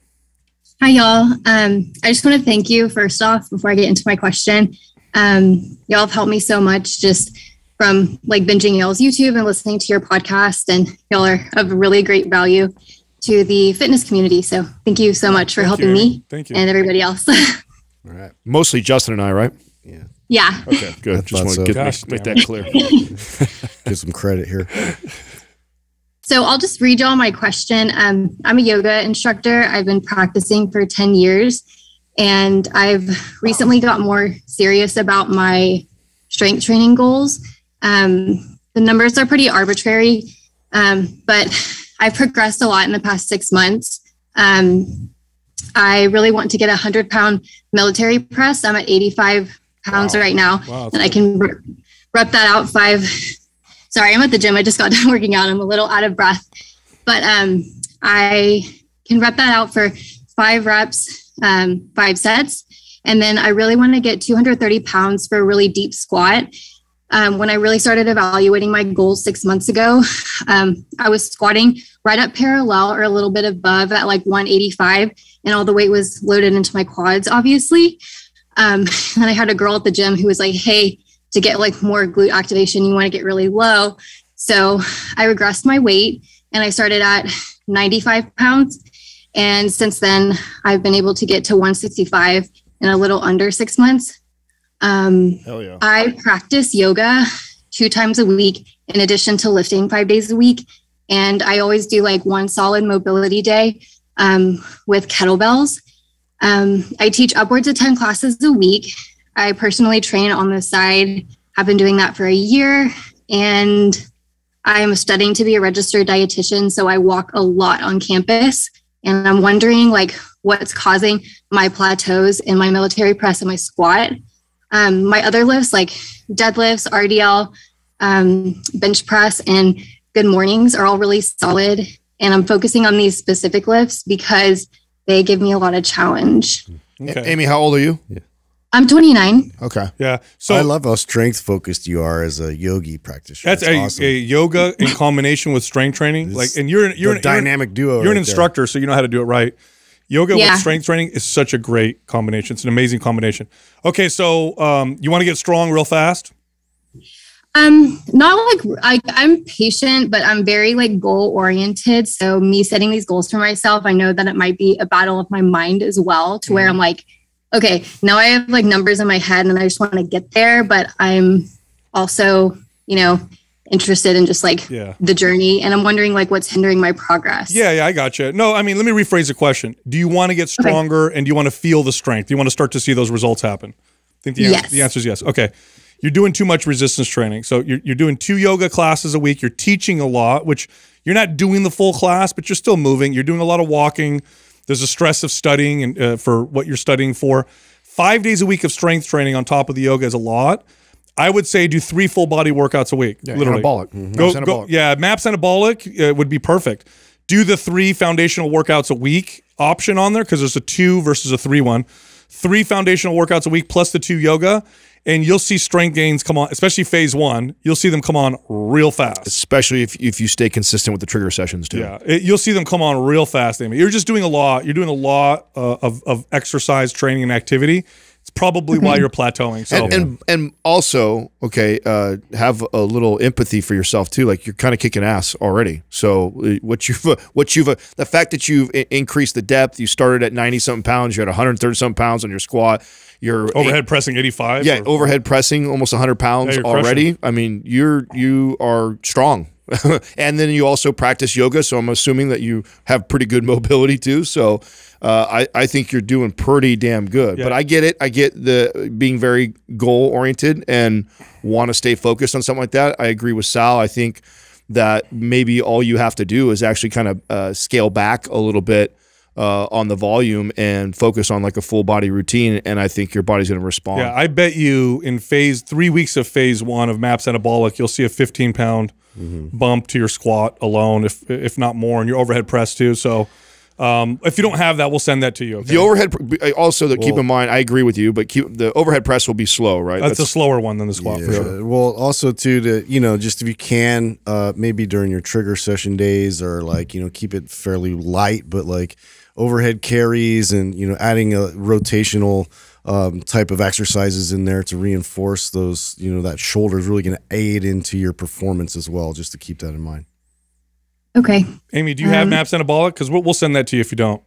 Hi, y'all. Um, I just want to thank you first off before I get into my question. Um, y'all have helped me so much just from like binging y'all's YouTube and listening to your podcast, and y'all are of really great value to the fitness community. So thank you so much for Thank helping you, me Thank you. and everybody else. <laughs> All right. Mostly Justin and I, right? yeah. Yeah. Okay, good. I Just want to Gosh, make, make that clear. <laughs> Give some credit here. So I'll just read y'all my question. Um, I'm a yoga instructor. I've been practicing for 10 years, and I've recently got more serious about my strength training goals. Um, the numbers are pretty arbitrary, um, but I've progressed a lot in the past six months. Um, I really want to get a 100 pound military press. I'm at 85 pounds Wow. right now, Wow, and I can rep that out five sorry, I'm at the gym. I just got <laughs> done working out. I'm a little out of breath, but um, I can rep that out for five reps, um, five sets. And then I really want to get 230 pounds for a really deep squat. Um, when I really started evaluating my goals six months ago, <sighs> um, I was squatting right up parallel or a little bit above at like 185, and all the weight was loaded into my quads, obviously. Um, <laughs> and I had a girl at the gym who was like, "Hey, to get like more glute activation, you want to get really low." So I regressed my weight, and I started at 95 pounds. And since then, I've been able to get to 165 in a little under six months. Um, Hell yeah. I practice yoga two times a week in addition to lifting five days a week. And I always do like one solid mobility day um, with kettlebells. Um, I teach upwards of 10 classes a week. I personally train on the side, I've been doing that for a year. And I'm studying to be a registered dietitian. So I walk a lot on campus. And I'm wondering like what's causing my plateaus in my military press and my squat. Um, my other lifts like deadlifts, RDL, um, bench press, and good mornings are all really solid. And I'm focusing on these specific lifts because they give me a lot of challenge. Okay. Amy, how old are you? I'm 29. Okay. Yeah. So I love how strength focused you are as a yogi practitioner. that's, a, awesome. a yoga in combination with strength training. This- Like, and you're an, you're the an, you're dynamic duo. You're an right there. instructor, so you know how to do it right. Yoga Yeah. with strength training is such a great combination. It's an amazing combination. Okay, so um, you want to get strong real fast? Um, not like I, I'm patient, but I'm very like goal oriented. So me setting these goals for myself, I know that it might be a battle of my mind as well, to where I'm like, okay, now I have like numbers in my head and I just want to get there, but I'm also, you know, interested in just like Yeah. the journey. And I'm wondering like what's hindering my progress. Yeah, yeah, I got you. No, I mean, let me rephrase the question. Do you want to get stronger and do you want to feel the strength? Do you want to start to see those results happen? I think the, Yes. answer, the answer is yes. Okay. You're doing too much resistance training. So you're, you're doing two yoga classes a week. You're teaching a lot, which you're not doing the full class, but you're still moving. You're doing a lot of walking. The There's a stress of studying and uh, for what you're studying for. Five days a week of strength training on top of the yoga is a lot. I would say do three full body workouts a week. Yeah, literally. anabolic. Mhm. Go, Maps go, yeah, maps anabolic uh, would be perfect. Do the three foundational workouts a week option on there because there's a two versus a three one. Three foundational workouts a week plus the two yoga, and you'll see strength gains come on, especially phase one. You'll see them come on real fast. Especially if, if you stay consistent with the trigger sessions too. Yeah, it, you'll see them come on real fast, Amy. You're just doing a lot. You're doing a lot uh, of, of exercise, training, and activity. It's probably why you're plateauing. So, and, and and also okay uh, have a little empathy for yourself too like you're kind of kicking ass already so uh, what you've what you've uh, the fact that you've increased the depth you started at 90 something pounds you're at 130 something pounds on your squat you're overhead pressing 85. yeah or- overhead pressing almost 100 pounds Yeah, you're crushing. already i mean you're you are strong <laughs> and then you also practice yoga so i'm assuming that you have pretty good <laughs> mobility too. So uh, I, I think you're doing pretty damn good. Yeah. but i get it. I get the being very goal oriented and want to stay focused on something like that. I agree with sal. I think that maybe all you have to do is actually kind of uh, scale back a little bit uh, on the volume and focus on like a full body routine and i think your body's going to respond. Yeah, I bet you in phase three weeks of phase one of MAPS anabolic, you'll see a 15 pound Mm-hmm. bump to your squat alone, if if not more, and your overhead press too. So, um, if you don't have that, we'll send that to you. Okay? The overhead, also that keep in mind, I agree with you, but keep the overhead press will be slow, right? That's, a slower one than the squat for Yeah. sure. Well, also too to you know just if you can, uh, maybe during your trigger session days or like you know keep it fairly light, but like overhead carries and you know adding a rotational um, type of exercises in there to reinforce those you know that shoulder is really going to aid into your performance as well. Just to keep that in mind. Okay. Amy, do you have Um, MAPS anabolic? Because we'll, we'll send that to you if you don't.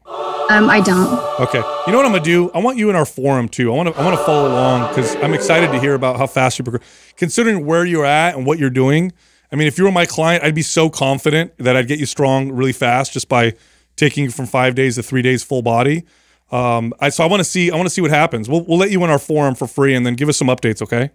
Um, I don't. Okay. You know what I'm gonna do? I want you in our forum too. I want to I want to follow along because I'm excited to hear about how fast you progress. Considering where you're at and what you're doing, I mean, if you were my client, I'd be so confident that I'd get you strong really fast just by taking you from five days to three days full body. Um, I so I want to see I want to see what happens. We'll we'll let you in our forum for free and then give us some updates. Okay.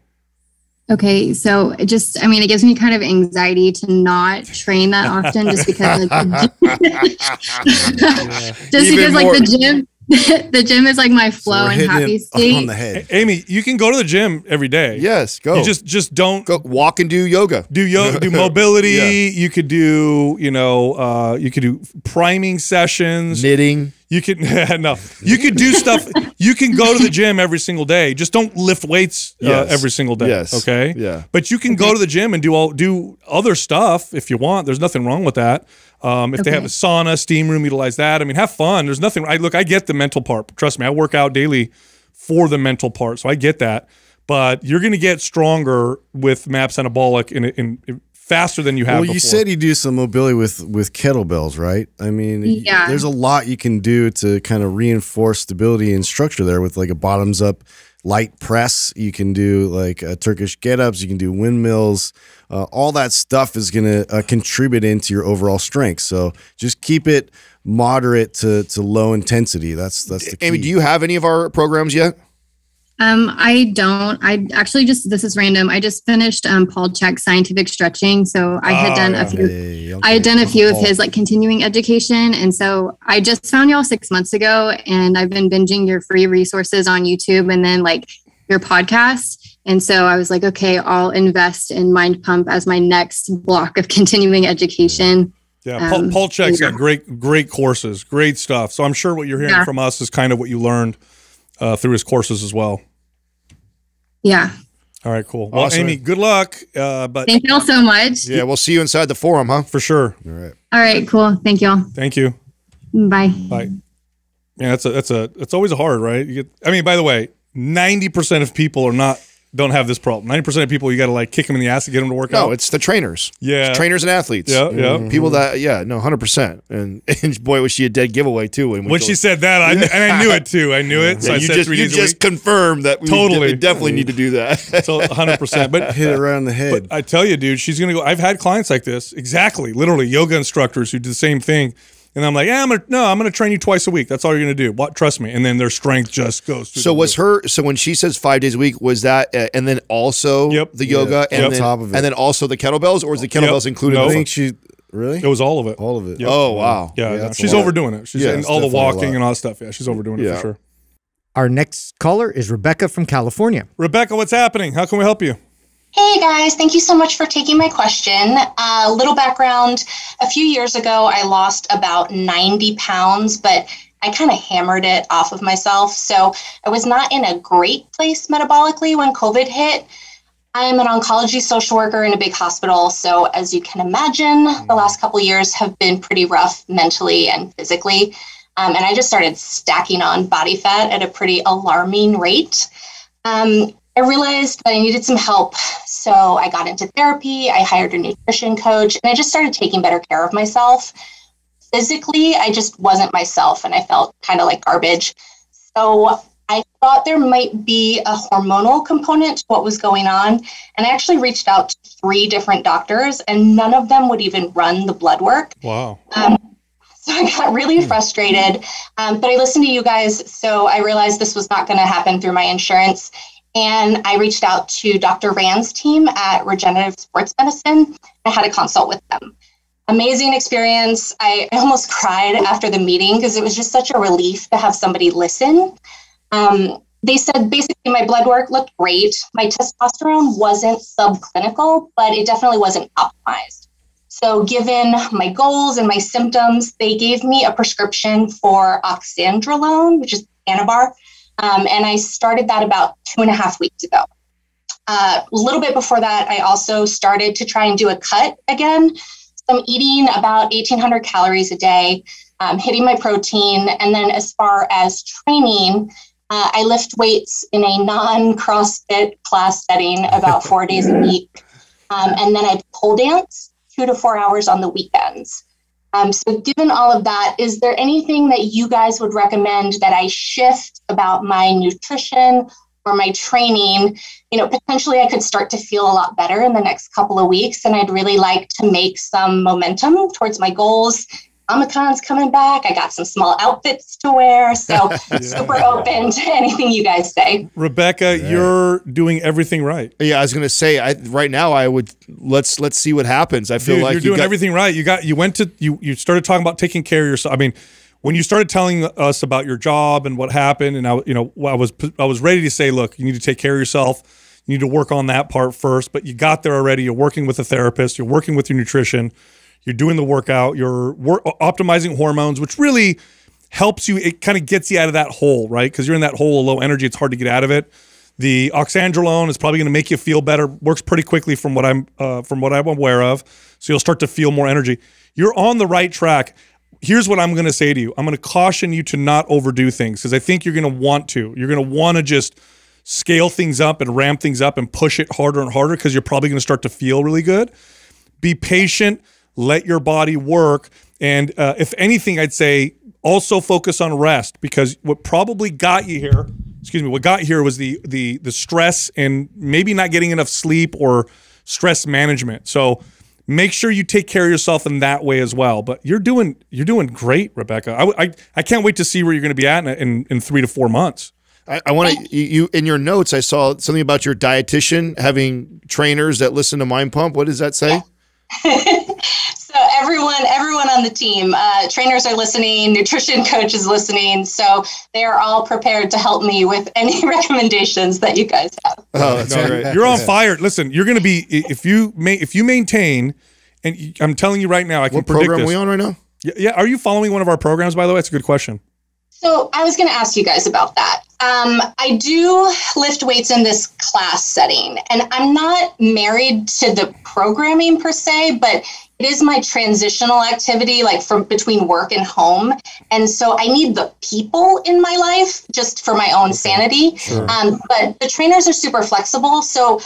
Okay, so it just, I mean, it gives me kind of anxiety to not train that often just because, like, the <laughs> <laughs> just Even because, like, the gym, <laughs> the gym is like my flow we're and happy it state. on the head. Amy, you can go to the gym every day. yes, go. You just just don't go walk and do yoga. do yoga, do <laughs> mobility. Yeah. You could do you know uh, you could do priming sessions. Knitting. You can <laughs> no. You could do stuff. You can go to the gym every single day. Just don't lift weights uh, Yes. every single day. Yes. Okay. Yeah. But you can go to the gym and do all do other stuff if you want. There's nothing wrong with that. Um, if they have a sauna, steam room, utilize that. I mean, have fun. There's nothing. I look. I get the mental part. Trust me. I work out daily for the mental part, so I get that. But you're going to get stronger with MAPS anabolic in, in, in faster than you have. Well, you before. said you do some mobility with with kettlebells, right? I mean, Yeah. there's a lot you can do to kind of reinforce stability and structure there with like a bottoms up light press. You can do like uh, Turkish get ups. You can do windmills. Uh, all that stuff is going to uh, contribute into your overall strength. So just keep it moderate to, to low intensity. That's that's the key. Amy, do you have any of our programs yet? Um, I don't. I actually just this is random. I just finished um, Paul Chek's scientific stretching, so I had Oh, done yeah. a few. Hey, I had done a few of his like continuing education, and so I just found y'all six months ago, and I've been binging your free resources on YouTube, and then like your podcast. And so I was like, okay, I'll invest in Mind Pump as my next block of <laughs> continuing education. Yeah, Paul, Um, Paul Chek's yeah. got great, great courses, great stuff. So I'm sure what you're hearing Yeah. from us is kind of what you learned uh, through his courses as well. Yeah. All right, cool. Well, Awesome. Amy, good luck. Uh, but Thank y'all so much. Yeah, we'll see you inside the forum, huh? for sure, All right. All right, cool. Thank y'all. thank you. Bye. Bye. Yeah, that's a that's a it's always hard, right? You get, I mean, by the way, ninety percent of people are not don't have this problem. Ninety percent of people, you got to like kick them in the ass to get them to work No, out. it's the trainers. Yeah. It's trainers and athletes. Yeah, yeah. Mm-hmm. People that, yeah, no, 100%. And, <laughs> and boy, was she a dead giveaway, too. When, we when told- she said that, I, and I knew it too. I knew it. <laughs> So Yeah, I you said just, three you days a just week. confirmed that we Totally. de- definitely need to do that. <laughs> So 100. percent But Hit it right on the head. But I tell you, dude, she's gonna go. I've had clients like this, exactly, literally yoga instructors who do the same thing, and I'm like, yeah, I'm gonna no, I'm gonna train you twice a week. That's all you're gonna do. What? Trust me. And then their strength just goes. Through So the was roof. her? So when she says five days a week, was that, uh, and then also Yep. the yoga, Yeah, and on then top of it. and then also the kettlebells, or is the kettlebells included? No. I think she Really? It was all of it. all of it. Yep. Oh wow. Yeah, Yeah, no, she's overdoing it. She's Yeah, and all the walking and all that stuff. Yeah, she's overdoing it for sure. Our next caller is Rebecca from California. Rebecca, what's happening? How can we help you? Hey guys, thank you so much for taking my question. A little background a few years ago, I lost about 90 pounds, but I kind of hammered it off of myself. So I was not in a great place metabolically when COVID hit. I'm an oncology social worker in a big hospital. So, as you can imagine, the last couple years have been pretty rough mentally and physically. Um, and I just started stacking on body fat at a pretty alarming rate. Um, I realized that I needed some help. So I got into therapy, I hired a nutrition coach, and I just started taking better care of myself. Physically, I just wasn't myself and I felt kind of like garbage. So I thought there might be a hormonal component to what was going on. And I actually reached out to three different doctors, and none of them would even run the blood work. Wow. So I got really frustrated. Um, but I listened to you guys, so I realized this was not going to happen through my insurance. And I reached out to Dr. Rand's team at Regenerative Sports Medicine. I had a consult with them. Amazing experience. I <laughs> almost cried after the meeting because it was just such a relief to have somebody listen. Um, they said basically my blood work looked great. My testosterone wasn't subclinical, but it definitely wasn't optimized. So, given my goals and my symptoms, they gave me a prescription for oxandrolone, which is Anavar, um, and I started that about two and a half weeks ago. Uh, a little bit before that, I also started to try and do a cut again. So, I'm eating about 1,800 calories a day, um, hitting my protein, and then as far as training, uh, I lift weights in a non CrossFit class setting about four days a week. <laughs> Um, and then I pole dance two to four hours on the weekends. Um, so, given all of that, is there anything that you guys would recommend that I shift about my nutrition or my training? You know, potentially I could start to feel a lot better in the next couple of weeks, and I'd really like to make some momentum towards my goals. Comic-Con's coming back. I got some small outfits to wear, so <laughs> super open to anything you guys say. Rebecca, you're doing everything right. Yeah, I was gonna say I, right now I would let's let's see what happens. I feel Dude, like you're you doing got- everything right. You got you went to you you started talking about taking care of yourself. I mean, when you started telling us about your job and what happened, and I you know I was I was ready to say, look, you need to take care of yourself. You need to work on that part first. But you got there already. You're working with a therapist. You're working with your nutrition. You're doing the workout. You're wor- optimizing hormones, which really helps you. It kind of gets you out of that hole, right? Because you're in that hole of low energy. It's hard to get out of it. The oxandrolone is probably going to make you feel better. Works pretty quickly from what I'm uh, from what I'm aware of. So you'll start to feel more energy. You're on the right track. Here's what I'm going to say to you. I'm going to caution you to not overdo things because I think you're going to want to. You're going to want to just scale things up and ramp things up and push it harder and harder because you're probably going to start to feel really good. Be patient. Let your body work. And uh, if anything, I'd say also focus on rest because what probably got you here, excuse me, what got here was the the the stress and maybe not getting enough sleep or stress management. So make sure you take care of yourself in that way as well. But you're doing you're doing great, Rebecca. I I, I can't wait to see where you're going to be at in, in three to four months. I, I want to you, you in your notes. I saw something about your dietitian having trainers that listen to Mind Pump. What does that say? <laughs> So everyone, everyone on the team, uh, trainers are listening, nutrition coach is listening. So they are all prepared to help me with <laughs> any recommendations that you guys have. Oh, that's No, great. You're on fire. Listen, you're going to be if you ma- if you maintain, and I'm telling you right now, I can What predict program are this. we on right now? Yeah, yeah. Are you following one of our programs? By the way, that's a good question. So I was going to ask you guys about that. Um, I do lift weights in this class setting, and I'm not married to the programming per se, but it is my transitional activity, like from between work and home. And so I need the people in my life just for my own sanity. Um, but the trainers are super flexible. So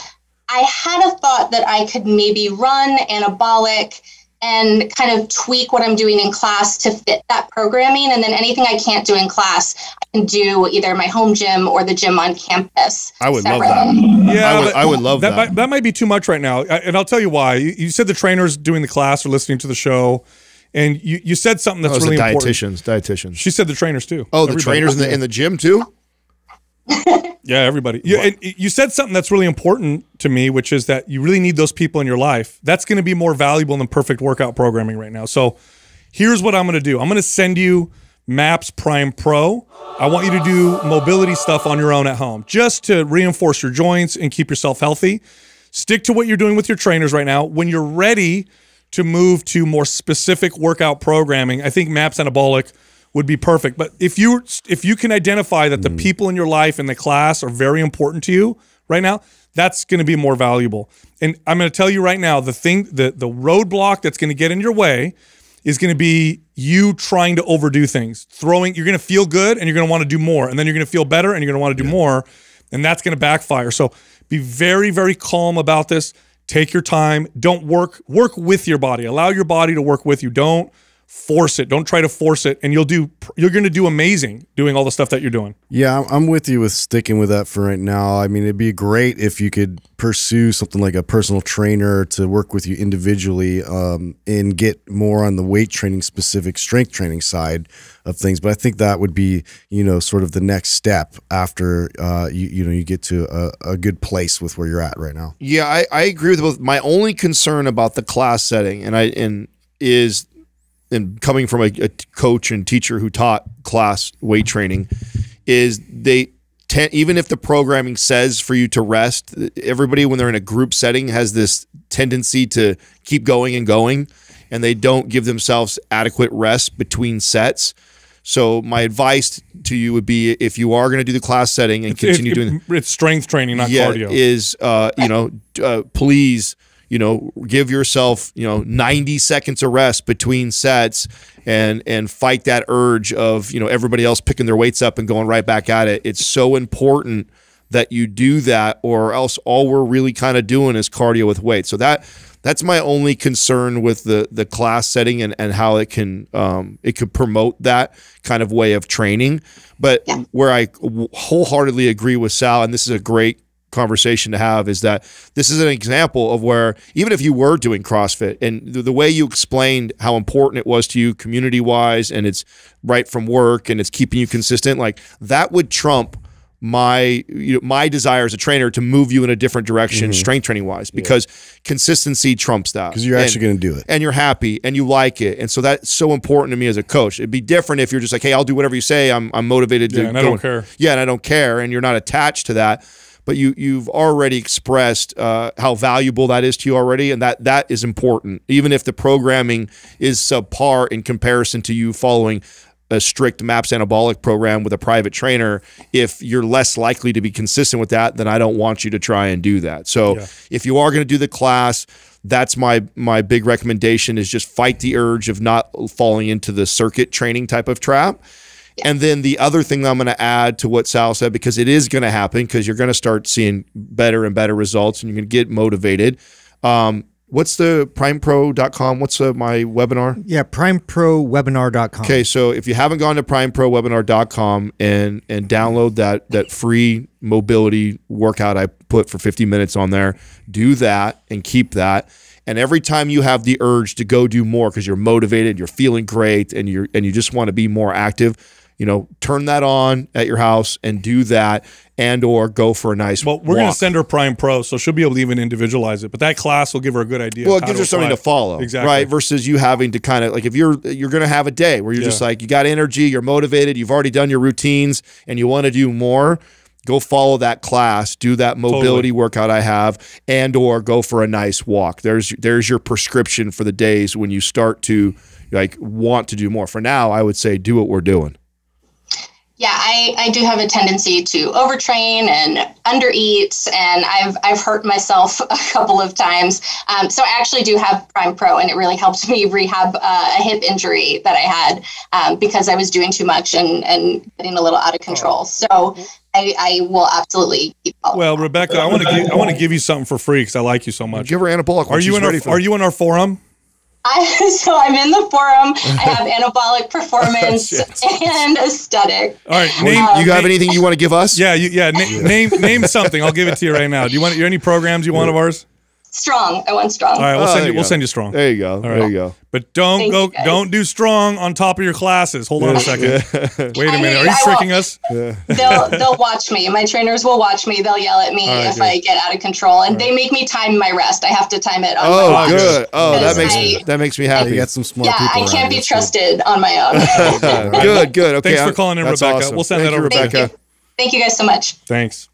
I had a thought that I could maybe run anabolic and kind of tweak what I'm doing in class to fit that programming. And then anything I can't do in class, I can do either my home gym or the gym on campus. I would love that. Yeah, I would- but I would love that. Might, that might be too much right now, and I'll tell you why. You, you said the trainers doing the class are listening to the show, and you, you said something Oh, that's it's really the important. dietitians. Dietitians. She said the trainers too. Oh, the Everybody. trainers in the in the gym too. <laughs> Yeah, everybody. You, and you said something that's really important to me, which is that you really need those people in your life. That's going to be more valuable than perfect workout programming right now. So here's what I'm going to do I'm going to send you Maps Prime Pro. I want you to do mobility stuff on your own at home just to reinforce your joints and keep yourself healthy. Stick to what you're doing with your trainers right now. When you're ready to move to more specific workout programming, I think Maps Anabolic would be perfect. But if you if you can identify that the mm. people in your life and the class are very important to you right now, that's going to be more valuable. And I'm going to tell you right now, the thing the the roadblock that's going to get in your way is going to be you trying to overdo things. Throwing you're going to feel good and you're going to want to do more and then you're going to feel better and you're going to want to do more and that's going to backfire. So be very very calm about this. Take your time. Don't work work with your body. Allow your body to work with you. Don't force it. Don't try to force it and you'll do you're going to do amazing doing all the stuff that you're doing. Yeah, I'm- I'm with you with sticking with that for right now. I mean, it'd be great if you could pursue something like a personal trainer to work with you individually um, and get more on the weight training specific strength training side of things. But I think that would be, you know, sort of the next step after uh, you you know you get to a, a good place with where you're at right now. Yeah, I, I agree with both. My only concern about the class setting, and I and is, and coming from a, a coach and teacher who taught class weight training, is they ten, even if the programming says for you to rest, everybody when they're in a group setting has this tendency to keep going and going, and they don't give themselves adequate rest between sets. So my advice to you would be if you are going to do the class setting and continue It- doing it's strength training, not yeah, cardio. is uh, you know, uh, please, you know, give yourself, you know, 90 seconds of rest between sets and and fight that urge of, you know, everybody else picking their weights up and going right back at it. It's so important that you do that or else all we're really kind of doing is cardio with weight. So that that's my only concern with the the class setting and, and how it can um, it could promote that kind of way of training. But where I wholeheartedly agree with Sal, and this is a great conversation to have, is that this is an example of where even if you were doing CrossFit and the, the way you explained how important it was to you community wise, and it's right from work and it's keeping you consistent, like that would trump my you know, my desire as a trainer to move you in a different direction mm-hmm. strength training wise because consistency trumps that. Because you're actually going to do it. and you're happy and you like it. And so that's so important to me as a coach. It'd be different if you're just like hey i'll do whatever you say. I'm, I'm motivated to Yeah, and I don't care. yeah and i don't care. And you're not attached to that but you you've already expressed uh, how valuable that is to you already and that that is important even if the programming is subpar in comparison to you following a strict maps anabolic program with a private trainer. If you're less likely to be consistent with that then i don't want you to try and do that. So if you are going to do the class that's my my big recommendation is just fight the urge of not falling into the circuit training type of trap and then the other thing that I'm going to add to what Sal said, because it is going to happen, because you're going to start seeing better and better results and you're going to get motivated. Um, what's the primepro.com? What's uh, my webinar? Yeah, primeprowebinar.com. Okay, so if you haven't gone to primeprowebinar.com and and download that that free mobility workout I put for 50 minutes on there, do that and keep that. And every time you have the urge to go do more because you're motivated, you're feeling great, and you're and you just want to be more active, you know, turn that on at your house and do that, and or go for a nice. Well, we're going to send her Prime Pro, so she'll be able to even individualize it. But that class will give her a good idea. Well, it gives her something to follow, Exactly. right? Versus you having to kind of like if you're you're going to have a day where you're just like you got energy, you're motivated, you've already done your routines, and you want to do more. Go follow that class, do that mobility Totally. workout I have, and or go for a nice walk. There's there's your prescription for the days when you start to like want to do more. For now, I would say do what we're doing. Yeah, I, I do have a tendency to overtrain and undereat, and I've I've hurt myself <laughs> a couple of times. Um, so I actually do have Prime Pro, and it really helped <laughs> me rehab uh, a hip injury that I had um, because I was doing too much and, and getting a little out of control. So I, I will absolutely keep Well. Rebecca, I want to give I want to give you something for free because I like you so much. Give her anabolic. when Are you she's in our for Are you in our forum? I, <laughs> so I'm in the forum. I <laughs> have anabolic performance and aesthetic. All right, name You have anything you want to give us? Yeah, you, yeah. Na- name name something. I'll give it to you right now. Do you want? Are any programs you want of ours? Strong. I want strong. All right, we'll Oh, send you. you We'll send you strong. There you go. right. There you go. But don't Thank go. Don't do strong on top of your classes. Hold on a second. Wait a minute. mean, Are you I tricking won't. us? They'll they'll watch me. My trainers will watch me. They'll yell at me All right, if good. I get out of control, and they make me time my rest. I have to time it on my Oh, watch. good. Oh, that makes I- that makes me You happy. got some smart Yeah, people. I can't be you, so- trusted on my own. <laughs> good, good. Okay. Thanks for calling in, Rebecca. awesome. We'll send Thank that over to Rebecca. Thank you guys so much. Thanks.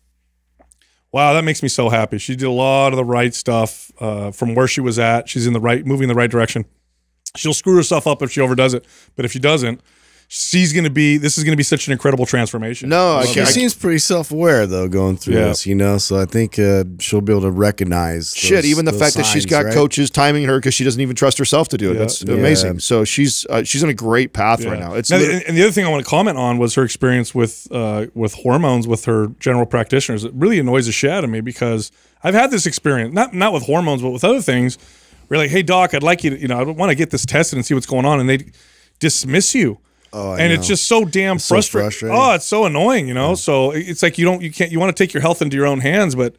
Wow, that makes me so happy. She did a lot of the right stuff uh, from where she was at. She's in the right, moving in the right direction. She'll screw herself up if she overdoes it, but if she doesn't, she's going to be. This is going to be such an incredible transformation. No, I She. I- seems pretty self-aware though, going through Yeah. this, you know. So I think uh, she'll be able to recognize. Shit, even the those fact that she's got right? coaches timing her because she doesn't even trust herself to do it. Yeah. That's Yeah. amazing. So she's uh, she's on a great path Yeah. right now. It's Now, lit- and, and the other thing I want to comment on was her experience with uh, with hormones with her general practitioners. It really annoys the shit out of me because I've had this experience, not not with hormones, but with other things. We're like, hey doc, I'd like you to, you know, I want to get this tested and see what's going on, and they dismiss you. Oh, I and know. it's just so damn so frustrating. frustrating. Oh, it's so annoying, you know. So it's like you don't, you can't, you want to take your health into your own hands, but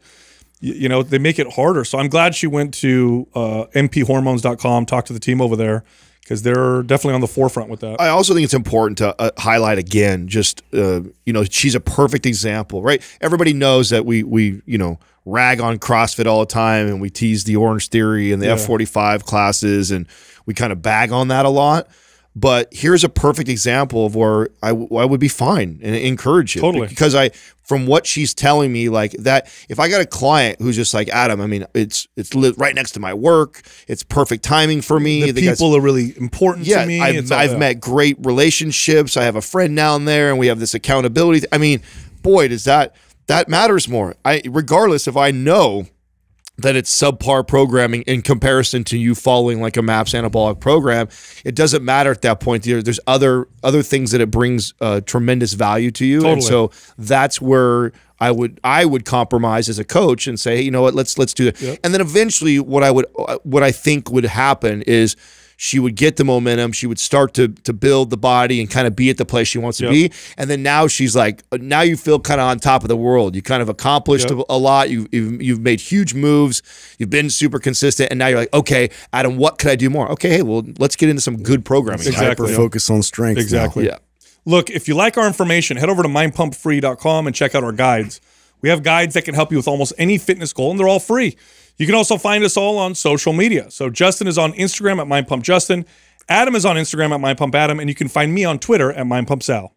you, you know they make it harder. So I'm glad she went to uh, mphormones.com, talked to the team over there because they're definitely on the forefront with that. I also think it's important to uh, highlight again. Just uh, you know, she's a perfect example, right? Everybody knows that we we you know rag on CrossFit all the time, and we tease the Orange Theory and the Yeah. F forty five classes, and we kind of bag on that a lot. But here's a perfect example of where I, w- I would be fine and encourage it. Totally. Because I, from what she's telling me, like that, if I got a client who's just like Adam, I mean, it's it's li- right next to my work. It's perfect timing for me. the got- people are really important yeah, to me. I've, I've met great relationships. I have a friend down there, and we have this accountability. I mean, boy, does that that matters more. I regardless if I know that it's subpar programming in comparison to you following like a MAPS anabolic program, it doesn't matter at that point. There- There's other other things that it brings uh, tremendous value to you, and so that's where I would I would compromise as a coach and say, hey, you know what, let's let's do that. Yep. And then eventually, what I would what I think would happen is she would get the momentum. She would start to to build the body and kind of be at the place she wants to Yep. be. And then now she's like, uh, now you feel kind of on top of the world. You kind of accomplished Yep. a lot. You, you've you've made huge moves. You've been super consistent, and now you're like, okay, Adam, what could I do more? Okay, hey, well, let's get into some good programming. Exactly. Hyper focus on strength. now. Exactly. Yeah. Look, if you like our information, head over to mindpumpfree.com and check out our guides. We have guides that can help you with almost any fitness goal, and they're all free. You can also find us all on social media. So Justin is on Instagram at mindpumpjustin. Adam is on Instagram at mindpumpadam, and you can find me on Twitter at mindpumpsal.